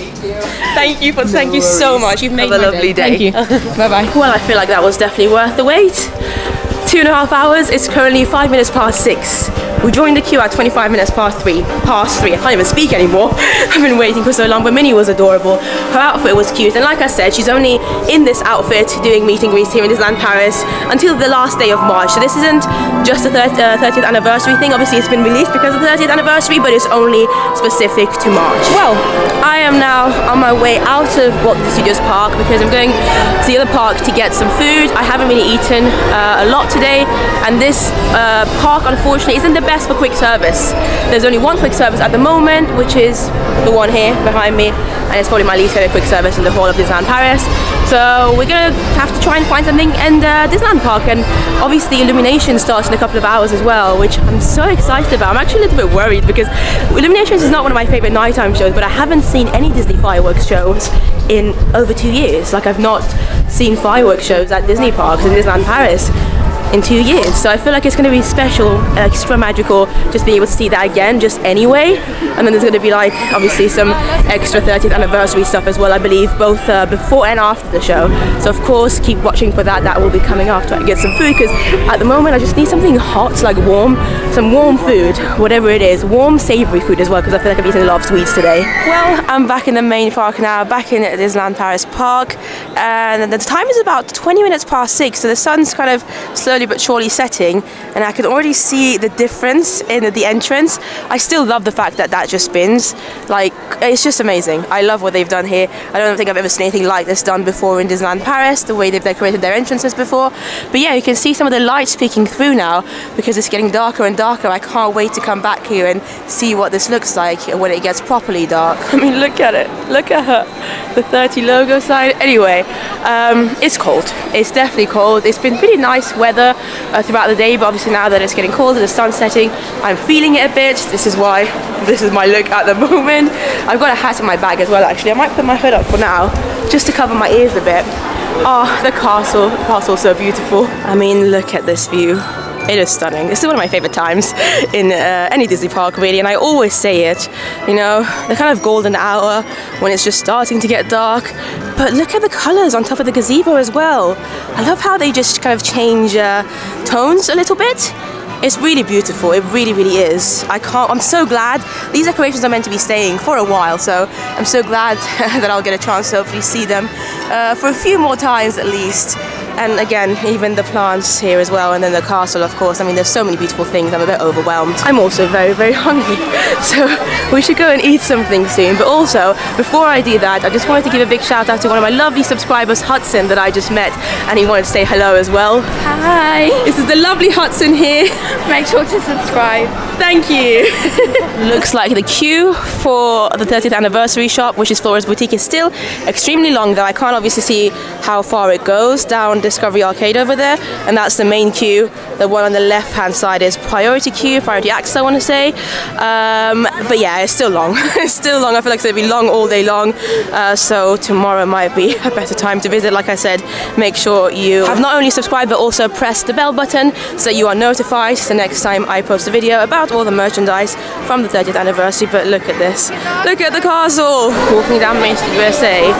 Thank you. Thank you for thank you so much. You've made Have a my lovely day. day. Thank you. bye bye. Well, I feel like that was definitely worth the wait. Two and a half hours. It's currently five minutes past six. We joined the queue at 25 minutes past three. Past three. I can't even speak anymore. I've been waiting for so long, but Minnie was adorable. Her outfit was cute, and like I said, she's only in this outfit doing meet and greets here in Disneyland Paris until the last day of March. So this isn't just a uh, 30th anniversary thing. Obviously, it's been released because of the 30th anniversary, but it's only specific to March. Well, I am now on my way out of Walt Disney Studios Park because I'm going to the other park to get some food. I haven't really eaten uh, a lot today, and this uh, park, unfortunately, isn't the best for quick service. There's only one quick service at the moment, which is the one here behind me, and it's probably my least favorite quick service in the whole of Disneyland Paris. So we're gonna have to try and find something in Disneyland Park, and obviously Illumination starts in a couple of hours as well, which I'm so excited about. I'm actually a little bit worried because Illuminations is not one of my favorite nighttime shows, but I haven't seen any Disney fireworks shows in over two years. Like I've not seen fireworks shows at Disney parks in Disneyland Paris in two years. So I feel like it's going to be special, extra magical, just being able to see that again, just anyway. And then there's going to be like obviously some extra 30th anniversary stuff as well, I believe, both uh, before and after the show. So of course, keep watching for that. That will be coming after I get some food because at the moment I just need something hot, like warm, some warm food, whatever it is, warm savoury food as well because I feel like I've eaten a lot of sweets today. Well, I'm back in the main park now, back in Disneyland Paris Park, and the time is about 20 minutes past six, so the sun's kind of slowly but surely setting, and I can already see the difference in the entrance. I still love the fact that that just spins. Like, it's just amazing. I love what they've done here. I don't think I've ever seen anything like this done before in Disneyland Paris, the way they've decorated their entrances before. But yeah, you can see some of the lights peeking through now because it's getting darker and darker. I can't wait to come back here and see what this looks like when it gets properly dark. I mean, look at it. Look at her. The 30 logo sign. Anyway, um, it's cold. It's definitely cold. It's been pretty nice weather uh, throughout the day, but obviously now that it's getting colder, the sun's setting, I'm feeling it a bit. This is why this is my look at the moment. I've got a hat in my bag as well, actually. I might put my hood up for now, just to cover my ears a bit. Oh, the castle. The castle's so beautiful. I mean, look at this view. It is stunning. This is one of my favorite times in uh, any Disney park, really, and I always say it. You know, the kind of golden hour when it's just starting to get dark. But look at the colours on top of the gazebo as well. I love how they just kind of change uh, tones a little bit. It's really beautiful. It really, really is. I can't. I'm so glad. These decorations are meant to be staying for a while, so I'm so glad that I'll get a chance to hopefully see them uh, for a few more times at least. And again, even the plants here as well, and then the castle, of course. I mean, there's so many beautiful things. I'm a bit overwhelmed. I'm also very, very hungry, so we should go and eat something soon. But also, before I do that, I just wanted to give a big shout out to one of my lovely subscribers, Hudson, that I just met, and he wanted to say hello as well. Hi. This is the lovely Hudson here. Make sure to subscribe. Thank you. Looks like the queue for the 30th anniversary shop, which is Flora's Boutique, is still extremely long, though I can't obviously see how far it goes down Discovery Arcade over there, and that's the main queue. The one on the left hand side is priority queue, priority access, I want to say. Um, but yeah, it's still long. it's still long. I feel like it's going to be long all day long. Uh, so tomorrow might be a better time to visit. Like I said, make sure you have not only subscribed but also press the bell button so you are notified the next time I post a video about all the merchandise from the 30th anniversary. But look at this. Look at the castle. Walking down Main Street USA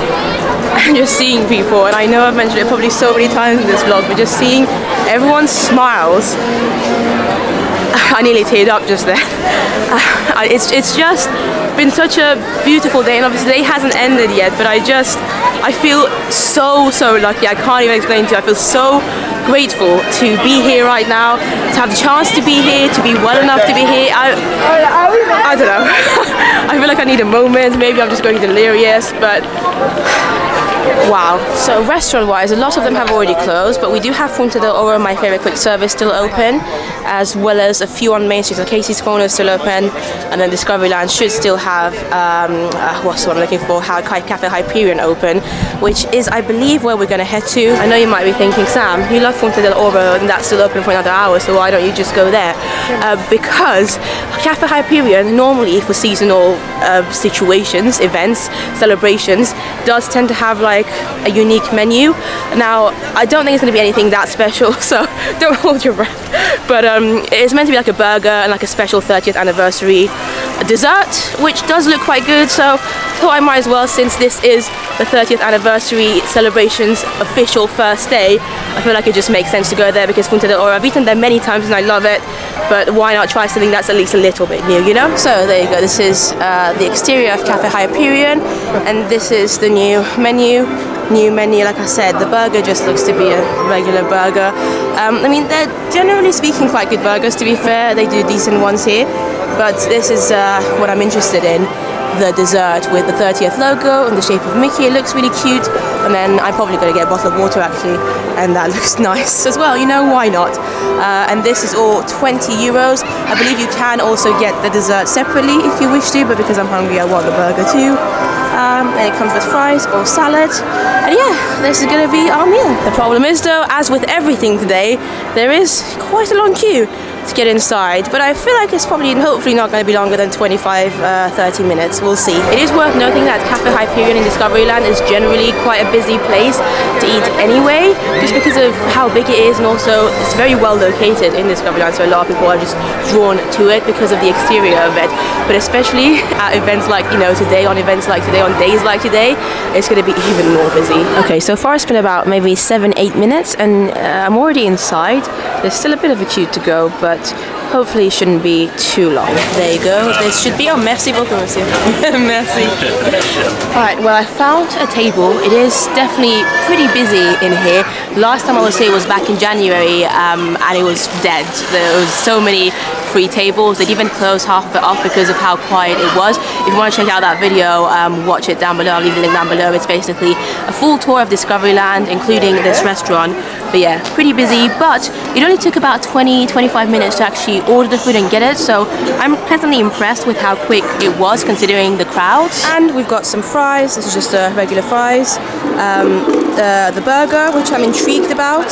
and just seeing people. And I know I've mentioned it probably so many times in this vlog, but just seeing everyone's smiles I nearly teared up just there. It's it's just been such a beautiful day, and obviously the day hasn't ended yet. But I just I feel so so lucky. I can't even explain to you. I feel so grateful to be here right now, to have the chance to be here, to be well enough to be here. I I don't know. I feel like I need a moment. Maybe I'm just going delirious, but. Wow. So restaurant-wise, a lot of them have already closed, but we do have Fuente del Oro, my favorite quick service, still open, as well as a few on Main Street. So Casey's Corner is still open, and then Discoveryland should still have um, uh, what's the one I'm looking for? How Cafe Hyperion open, which is, I believe, where we're going to head to. I know you might be thinking, Sam, you love Fuente del Oro, and that's still open for another hour, so why don't you just go there? Uh, because Cafe Hyperion, normally for seasonal uh, situations, events, celebrations, does tend to have like a unique menu. Now, I don't think it's going to be anything that special, so don't hold your breath. But um, it's meant to be like a burger and like a special 30th anniversary dessert, which does look quite good. So thought I might as well, since this is the 30th anniversary celebrations official first day, I feel like it just makes sense to go there because Fuente del Oro, I've eaten there many times and I love it, but why not try something that's at least a little bit new, you know? So there you go, this is uh, the exterior of Cafe Hyperion, and this is the new menu. New menu, like I said, the burger just looks to be a regular burger. Um, I mean, they're generally speaking quite good burgers, to be fair. They do decent ones here, but this is uh, what I'm interested in the dessert with the 30th logo and the shape of Mickey. It looks really cute. And then I'm probably going to get a bottle of water actually, and that looks nice as well. You know, why not? Uh, and this is all 20 euros. I believe you can also get the dessert separately if you wish to, but because I'm hungry, I want the burger too. Um, and it comes with fries or salad. And yeah, this is going to be our meal. The problem is though, as with everything today, there is quite a long queue to get inside, but I feel like it's probably hopefully not going to be longer than 25 uh, 30 minutes. We'll see. It is worth noting that Cafe Hyperion in Discoveryland is generally quite a busy place to eat anyway, just because of how big it is and also it's very well located in Discoveryland, so a lot of people are just drawn to it because of the exterior of it. But especially at events like you know today, on events like today, on days like today, it's going to be even more busy. Okay, so far it's been about maybe seven, eight minutes, and uh, I'm already inside. There's still a bit of a queue to go, but hopefully it shouldn't be too long. There you go. This should be. Oh, merci beaucoup, monsieur. merci. Alright, well, I found a table. It is definitely pretty busy in here. Last time I was here was back in January, um, and it was dead. There was so many free tables. They'd even closed half of it off because of how quiet it was. If you want to check out that video, um, watch it down below. I'll leave the link down below. It's basically a full tour of Discoveryland, including this restaurant. But yeah, pretty busy, but it only took about 20, 25 minutes to actually order the food and get it. So I'm pleasantly impressed with how quick it was considering the crowds. And we've got some fries. This is just uh, regular fries. Um, the, the burger, which I'm intrigued about.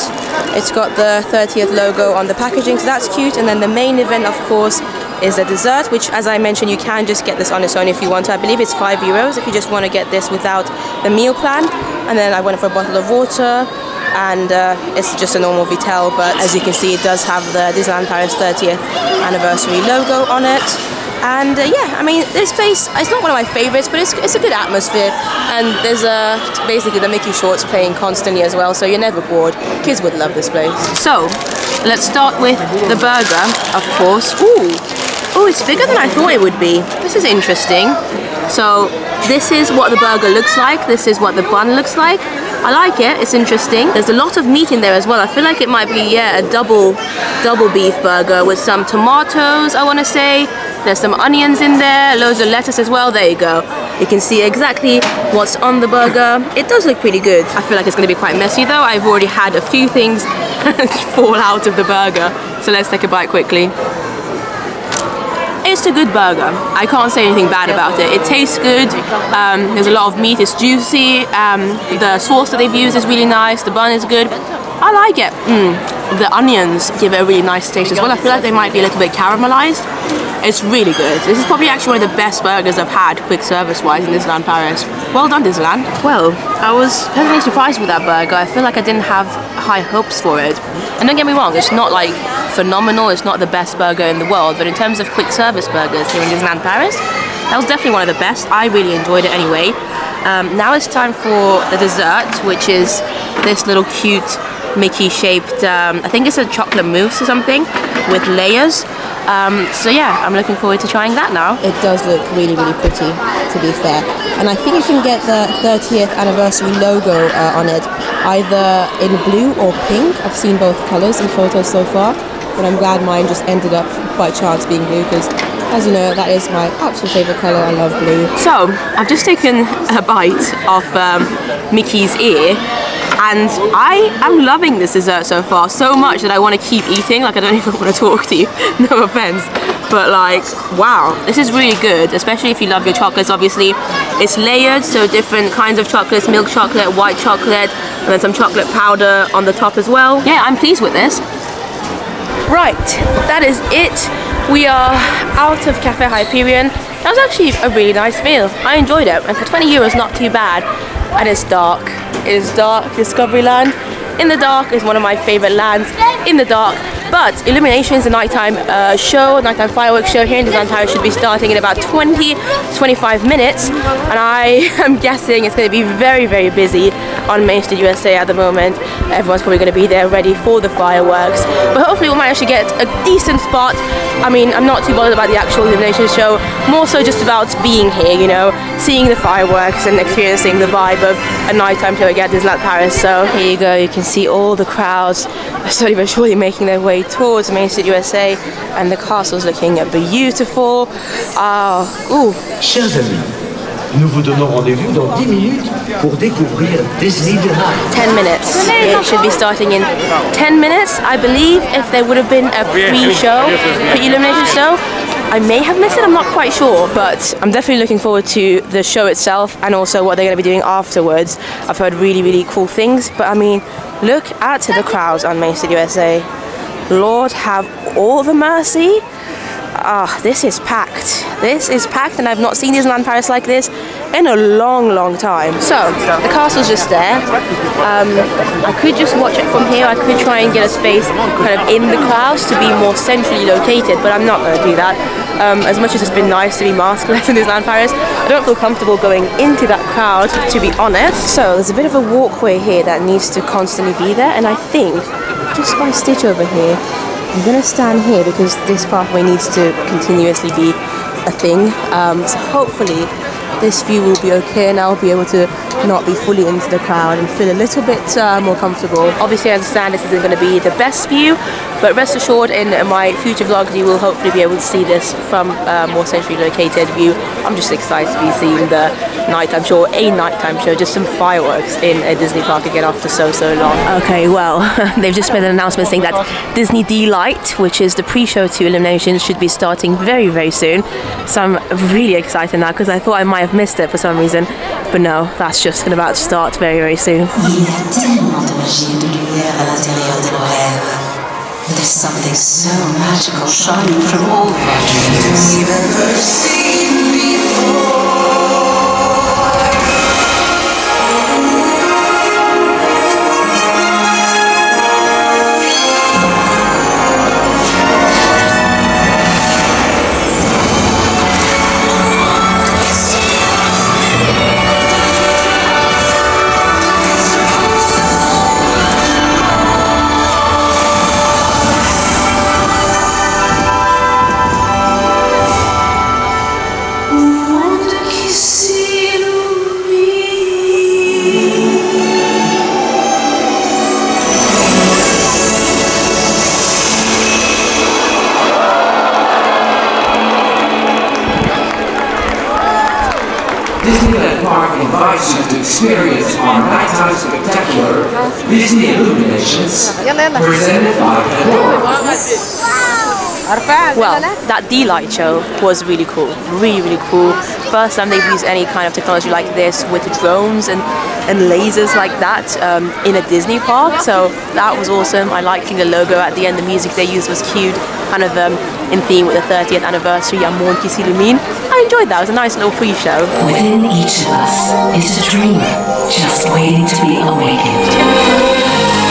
It's got the 30th logo on the packaging, so that's cute. And then the main event, of course, is the dessert, which, as I mentioned, you can just get this on its own if you want to. I believe it's five euros if you just want to get this without the meal plan. And then I went for a bottle of water. And uh, it's just a normal Vittel, but as you can see, it does have the Disneyland Paris 30th anniversary logo on it. And uh, yeah, I mean, this place, it's not one of my favorites, but it's, it's a good atmosphere. And there's uh, basically the Mickey shorts playing constantly as well, so you're never bored. Kids would love this place. So, let's start with the burger, of course. Ooh, oh, it's bigger than I thought it would be. This is interesting. So, this is what the burger looks like. This is what the bun looks like. I like it. It's interesting. There's a lot of meat in there as well. I feel like it might be yeah a double double beef burger with some tomatoes. I want to say there's some onions in there, loads of lettuce as well. There you go. You can see exactly what's on the burger. It does look pretty good. I feel like it's going to be quite messy though. I've already had a few things fall out of the burger. So let's take a bite quickly. It's a good burger. I can't say anything bad about it. It tastes good. Um, there's a lot of meat. It's juicy. Um, the sauce that they've used is really nice. The bun is good. I like it. Mm. The onions give it a really nice taste as well. I feel like they might be a little bit caramelized. It's really good. This is probably actually one of the best burgers I've had, quick service wise, in Disneyland Paris. Well done, Disneyland. Well, I was pleasantly surprised with that burger. I feel like I didn't have high hopes for it. And don't get me wrong, it's not like phenomenal, it's not the best burger in the world, but in terms of quick service burgers here in Disneyland Paris, that was definitely one of the best. I really enjoyed it anyway. Um, now it's time for the dessert, which is this little cute Mickey shaped, um, I think it's a chocolate mousse or something, with layers. Um, so yeah, I'm looking forward to trying that now. It does look really, really pretty, to be fair. And I think you can get the 30th anniversary logo uh, on it, either in blue or pink. I've seen both colours in photos so far, but I'm glad mine just ended up by chance being blue because as you know, that is my absolute favourite colour. I love blue. So, I've just taken a bite of um, Mickey's ear and I am loving this dessert so far so much that I want to keep eating. Like, I don't even want to talk to you, no offense. But, like, wow, this is really good, especially if you love your chocolates, obviously. It's layered, so different kinds of chocolates milk chocolate, white chocolate, and then some chocolate powder on the top as well. Yeah, I'm pleased with this. Right, that is it. We are out of Cafe Hyperion. That was actually a really nice meal. I enjoyed it, and for 20 euros, not too bad. And it's dark. Is dark, Discovery Land. In the dark is one of my favorite lands. In the dark. But Illuminations, a nighttime uh, show, nighttime fireworks show here in Disneyland Paris should be starting in about 20 25 minutes. And I am guessing it's going to be very, very busy on Main Street USA at the moment. Everyone's probably going to be there ready for the fireworks. But hopefully we might actually get a decent spot. I mean, I'm not too bothered about the actual illumination show, more so just about being here, you know, seeing the fireworks and experiencing the vibe of a nighttime show again at Disneyland Paris. So here you go, you can see all the crowds slowly but surely making their way towards Main Street USA and the castle's looking beautiful. Ah, ooh. Chers amis, nous vous donnons rendez-vous dans 10 minutes pour découvrir Disney D-Light. 10 minutes. It should be starting in 10 minutes, I believe, if there would have been a pre-show, pre-illumination show. I may have missed it, I'm not quite sure, but I'm definitely looking forward to the show itself and also what they're going to be doing afterwards. I've heard really, really cool things, but I mean, look at the crowds on Main Street USA. Lord have all the mercy. Ah, this is packed. This is packed, and I've not seen Disneyland Paris like this in a long, long time. So, the castle's just there. Um, I could just watch it from here. I could try and get a space kind of in the crowds to be more centrally located, but I'm not going to do that. Um, as much as it's been nice to be maskless in Disneyland Paris, I don't feel comfortable going into that crowd, to be honest. So, there's a bit of a walkway here that needs to constantly be there, and I think just by Stitch over here, I'm gonna stand here because this pathway needs to continuously be a thing. Um, so hopefully this view will be okay and I'll be able to not be fully into the crowd and feel a little bit uh, more comfortable. Obviously I understand this isn't going to be the best view but rest assured in my future vlogs you will hopefully be able to see this from a more centrally located view. I'm just excited to be seeing the nighttime show, a nighttime show, just some fireworks in a Disney park again after so so long. Okay, well, they've just made an announcement saying that Disney D-Light, which is the pre-show to Illuminations, should be starting very very soon. So I'm really excited now because I thought I might have missed it for some reason, but no, that's just about to start very very soon. There's something so magical shining from all of our dreams. Well, that D-Light show was really cool. Really, really cool. First time they've used any kind of technology like this with drones and, and lasers like that um, in a Disney park. So that was awesome. I liked the logo at the end. The music they used was cute, kind of um, in theme with the 30th anniversary Monde qui s'illumine. I enjoyed that. It was a nice little pre-show. Within each of us is a dream just waiting to be awakened.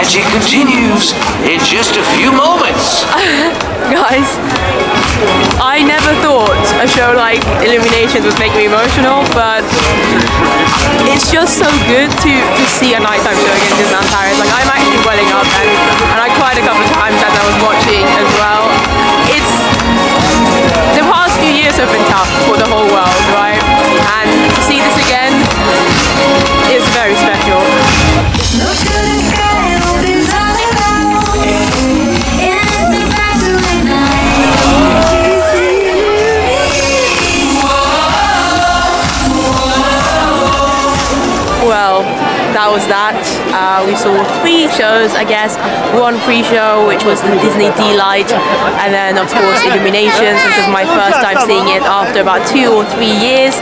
Magic continues in just a few moments. Guys, I never thought a show like Illuminations would make me emotional, but it's just so good to, to see a nighttime show again in Disneyland Paris. Like I'm actually welling up and, and I cried a couple of times as I was watching as well. It's the past few years have been tough for the whole world, right? And to see this again is very special. Was that. Uh, we saw three shows, I guess. One pre-show, which was the Disney D-Light, and then of course Illuminations, which was my first time seeing it after about two or three years.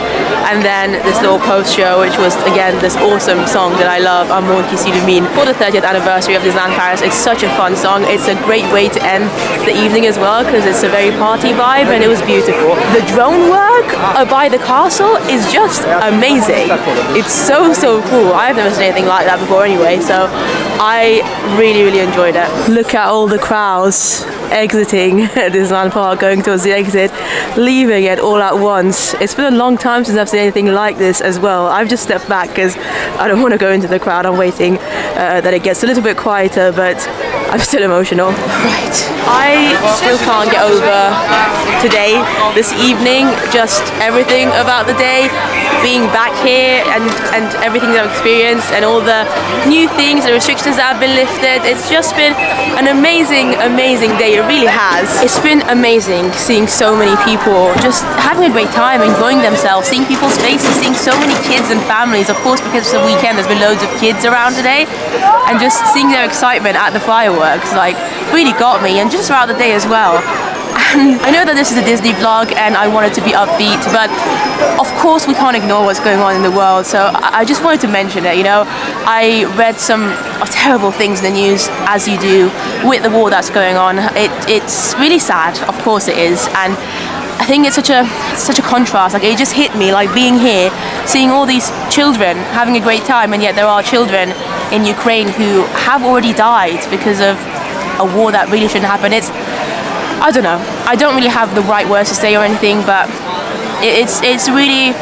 And then this little post-show, which was again this awesome song that I love, Un monde qui s'illumine, for the 30th anniversary of Disneyland Paris. It's such a fun song. It's a great way to end the evening as well because it's a very party vibe and it was beautiful. The drone work uh, by the castle is just amazing. It's so so cool. I've never seen anything like that before anyway, so I really really enjoyed it. Look at all the crowds exiting Disneyland Park, going towards the exit, leaving it all at once. It's been a long time since I've seen anything like this as well. I've just stepped back because I don't want to go into the crowd. I'm waiting uh, that it gets a little bit quieter, but I'm still emotional. Right. I still can't get over today, this evening, just everything about the day, being back here and, and everything that I've experienced and all the new things, the restrictions that have been lifted. It's just been an amazing, amazing day. It really has. It's been amazing seeing so many people just having a great time, enjoying themselves, seeing people's faces, seeing so many kids and families. Of course, because it's the weekend, there's been loads of kids around today, and just seeing their excitement at the fireworks, like, really got me, and just throughout the day as well. And I know that this is a Disney vlog and I wanted to be upbeat, but of course we can't ignore what's going on in the world. So I just wanted to mention it. You know, I read some uh, terrible things in the news, as you do, with the war that's going on. It, it's really sad. Of course it is, and I think it's such a such a contrast. Like it just hit me, like being here, seeing all these children having a great time, and yet there are children in Ukraine who have already died because of a war that really shouldn't happen. It's I don't know. I don't really have the right words to say or anything, but it's it's really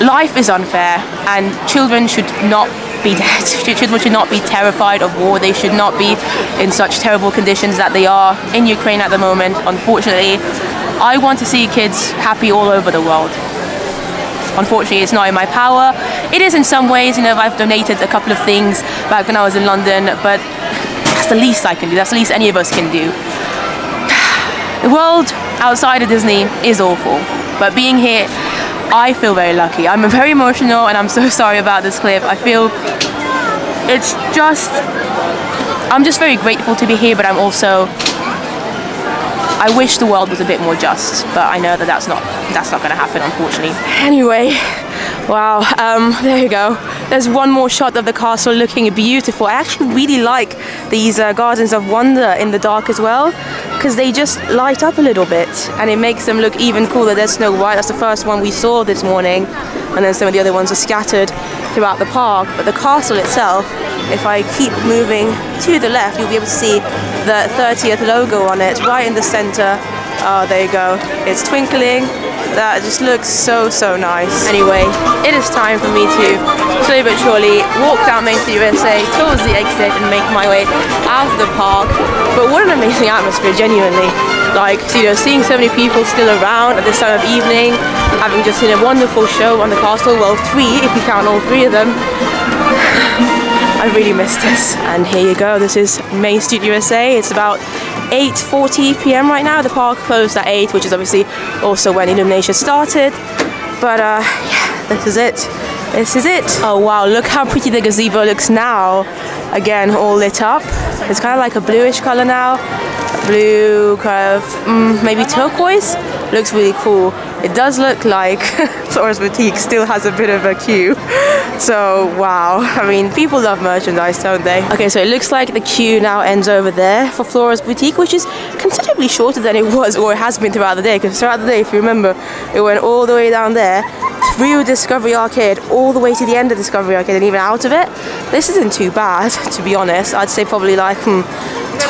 life is unfair, and children should not be dead. Children should not be terrified of war. They should not be in such terrible conditions that they are in Ukraine at the moment. Unfortunately, I want to see kids happy all over the world. Unfortunately, it's not in my power. It is in some ways. You know, I've donated a couple of things back when I was in London, but that's the least I can do. That's the least any of us can do. The world outside of Disney is awful, but being here, I feel very lucky. I'm very emotional and I'm so sorry about this clip. I feel it's just, I'm just very grateful to be here, but I'm also, I wish the world was a bit more just, but I know that that's not, that's not going to happen, unfortunately. Anyway, wow, um, there you go. There's one more shot of the castle looking beautiful. I actually really like these uh, Gardens of Wonder in the dark as well, because they just light up a little bit and it makes them look even cooler. There's Snow White, that's the first one we saw this morning, and then some of the other ones are scattered throughout the park. But the castle itself, if I keep moving to the left, you'll be able to see the 30th logo on it right in the center. Oh, there you go. It's twinkling. That just looks so, so nice. Anyway, it is time for me to slowly but surely walk down Main Street USA towards the exit and make my way out of the park. But what an amazing atmosphere, genuinely. Like, you know, seeing so many people still around at this time of evening, having just seen a wonderful show on the castle. Well, three, if you count all three of them. I really missed this. And here you go, this is Main Street USA. It's about 8.40 p.m. right now. The park closed at 8, which is obviously also when illumination started. But uh, yeah, this is it. This is it. Oh wow, look how pretty the gazebo looks now. Again, all lit up. It's kind of like a bluish color now. Blue, kind of, mm, maybe turquoise. Looks really cool. It does look like Flora's Boutique still has a bit of a queue. So, wow. I mean, people love merchandise, don't they? Okay, so it looks like the queue now ends over there for Flora's Boutique, which is considerably shorter than it was or it has been throughout the day. Because throughout the day, if you remember, it went all the way down there through Discovery Arcade all the way to the end of Discovery Arcade and even out of it. This isn't too bad, to be honest. I'd say probably like hmm,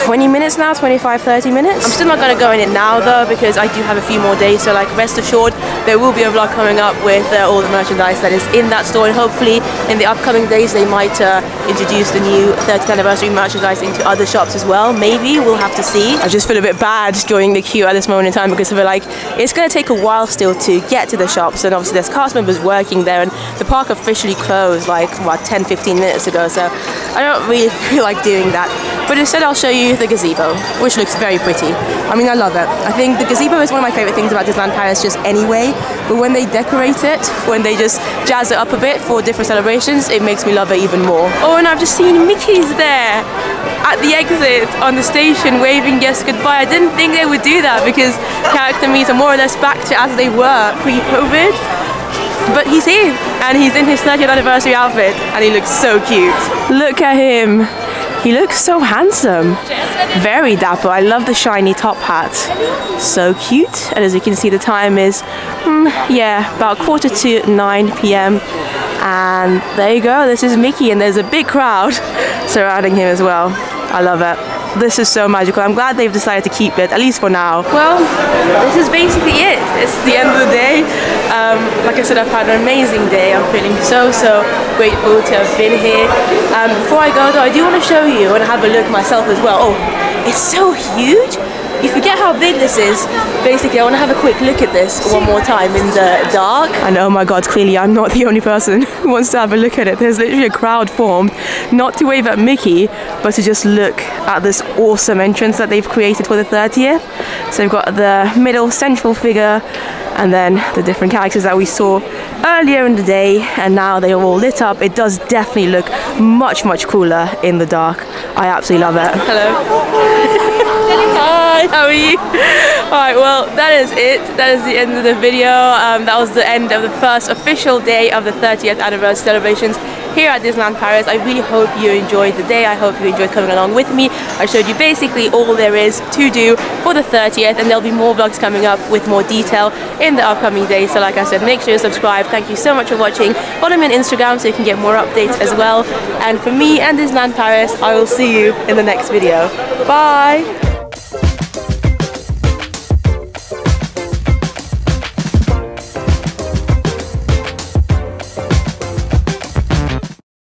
20 minutes now, 25, 30 minutes. I'm still not going to go in it now though because I do have a few more days. So like rest assured, there will be a vlog coming up with uh, all the merchandise that is in that store, and hopefully in the upcoming days they might uh, introduce the new 30th anniversary merchandise into other shops as well. Maybe we'll have to see. I just feel a bit bad going the queue at this moment in time because I feel like it's going to take a while still to get to the shops, and obviously there's cast members working there, and the park officially closed like what 10, 15 minutes ago. So I don't really feel like doing that. But instead, I'll show you the gazebo, which looks very pretty. I mean, I love it. I think the gazebo is one of my favorite things about Disneyland Paris, just anyway. But when they decorate it, when they just jazz it up a bit for different celebrations, it makes me love it even more. Oh, and I've just seen Mickey's there at the exit on the station waving yes goodbye. I didn't think they would do that because character meets are more or less back to as they were pre-COVID. But he's here and he's in his 30th anniversary outfit and he looks so cute. Look at him. He looks so handsome. Very dapper. I love the shiny top hat. So cute. And as you can see, the time is, mm, yeah, about quarter to 9 p.m. And there you go. This is Mickey, and there's a big crowd surrounding him as well. I love it. This is so magical. I'm glad they've decided to keep it, at least for now. Well, this is basically it. It's the end of the day. Um, like I said, I've had an amazing day. I'm feeling so, so grateful to have been here. Um, before I go though, I do want to show you and have a look myself as well. Oh, it's so huge. You forget how big this is. Basically, I want to have a quick look at this one more time in the dark. And oh my god, clearly I'm not the only person who wants to have a look at it. There's literally a crowd formed, not to wave at Mickey, but to just look at this awesome entrance that they've created for the 30th. So they've got the middle central figure and then the different characters that we saw earlier in the day and now they are all lit up it does definitely look much much cooler in the dark I absolutely love it hello Hi, how are you? Alright, well, that is it. That is the end of the video. Um, that was the end of the first official day of the 30th anniversary celebrations here at Disneyland Paris. I really hope you enjoyed the day. I hope you enjoyed coming along with me. I showed you basically all there is to do for the 30th and there'll be more vlogs coming up with more detail in the upcoming days. So like I said, make sure you subscribe. Thank you so much for watching. Follow me on Instagram so you can get more updates as well. And for me and Disneyland Paris, I will see you in the next video. Bye!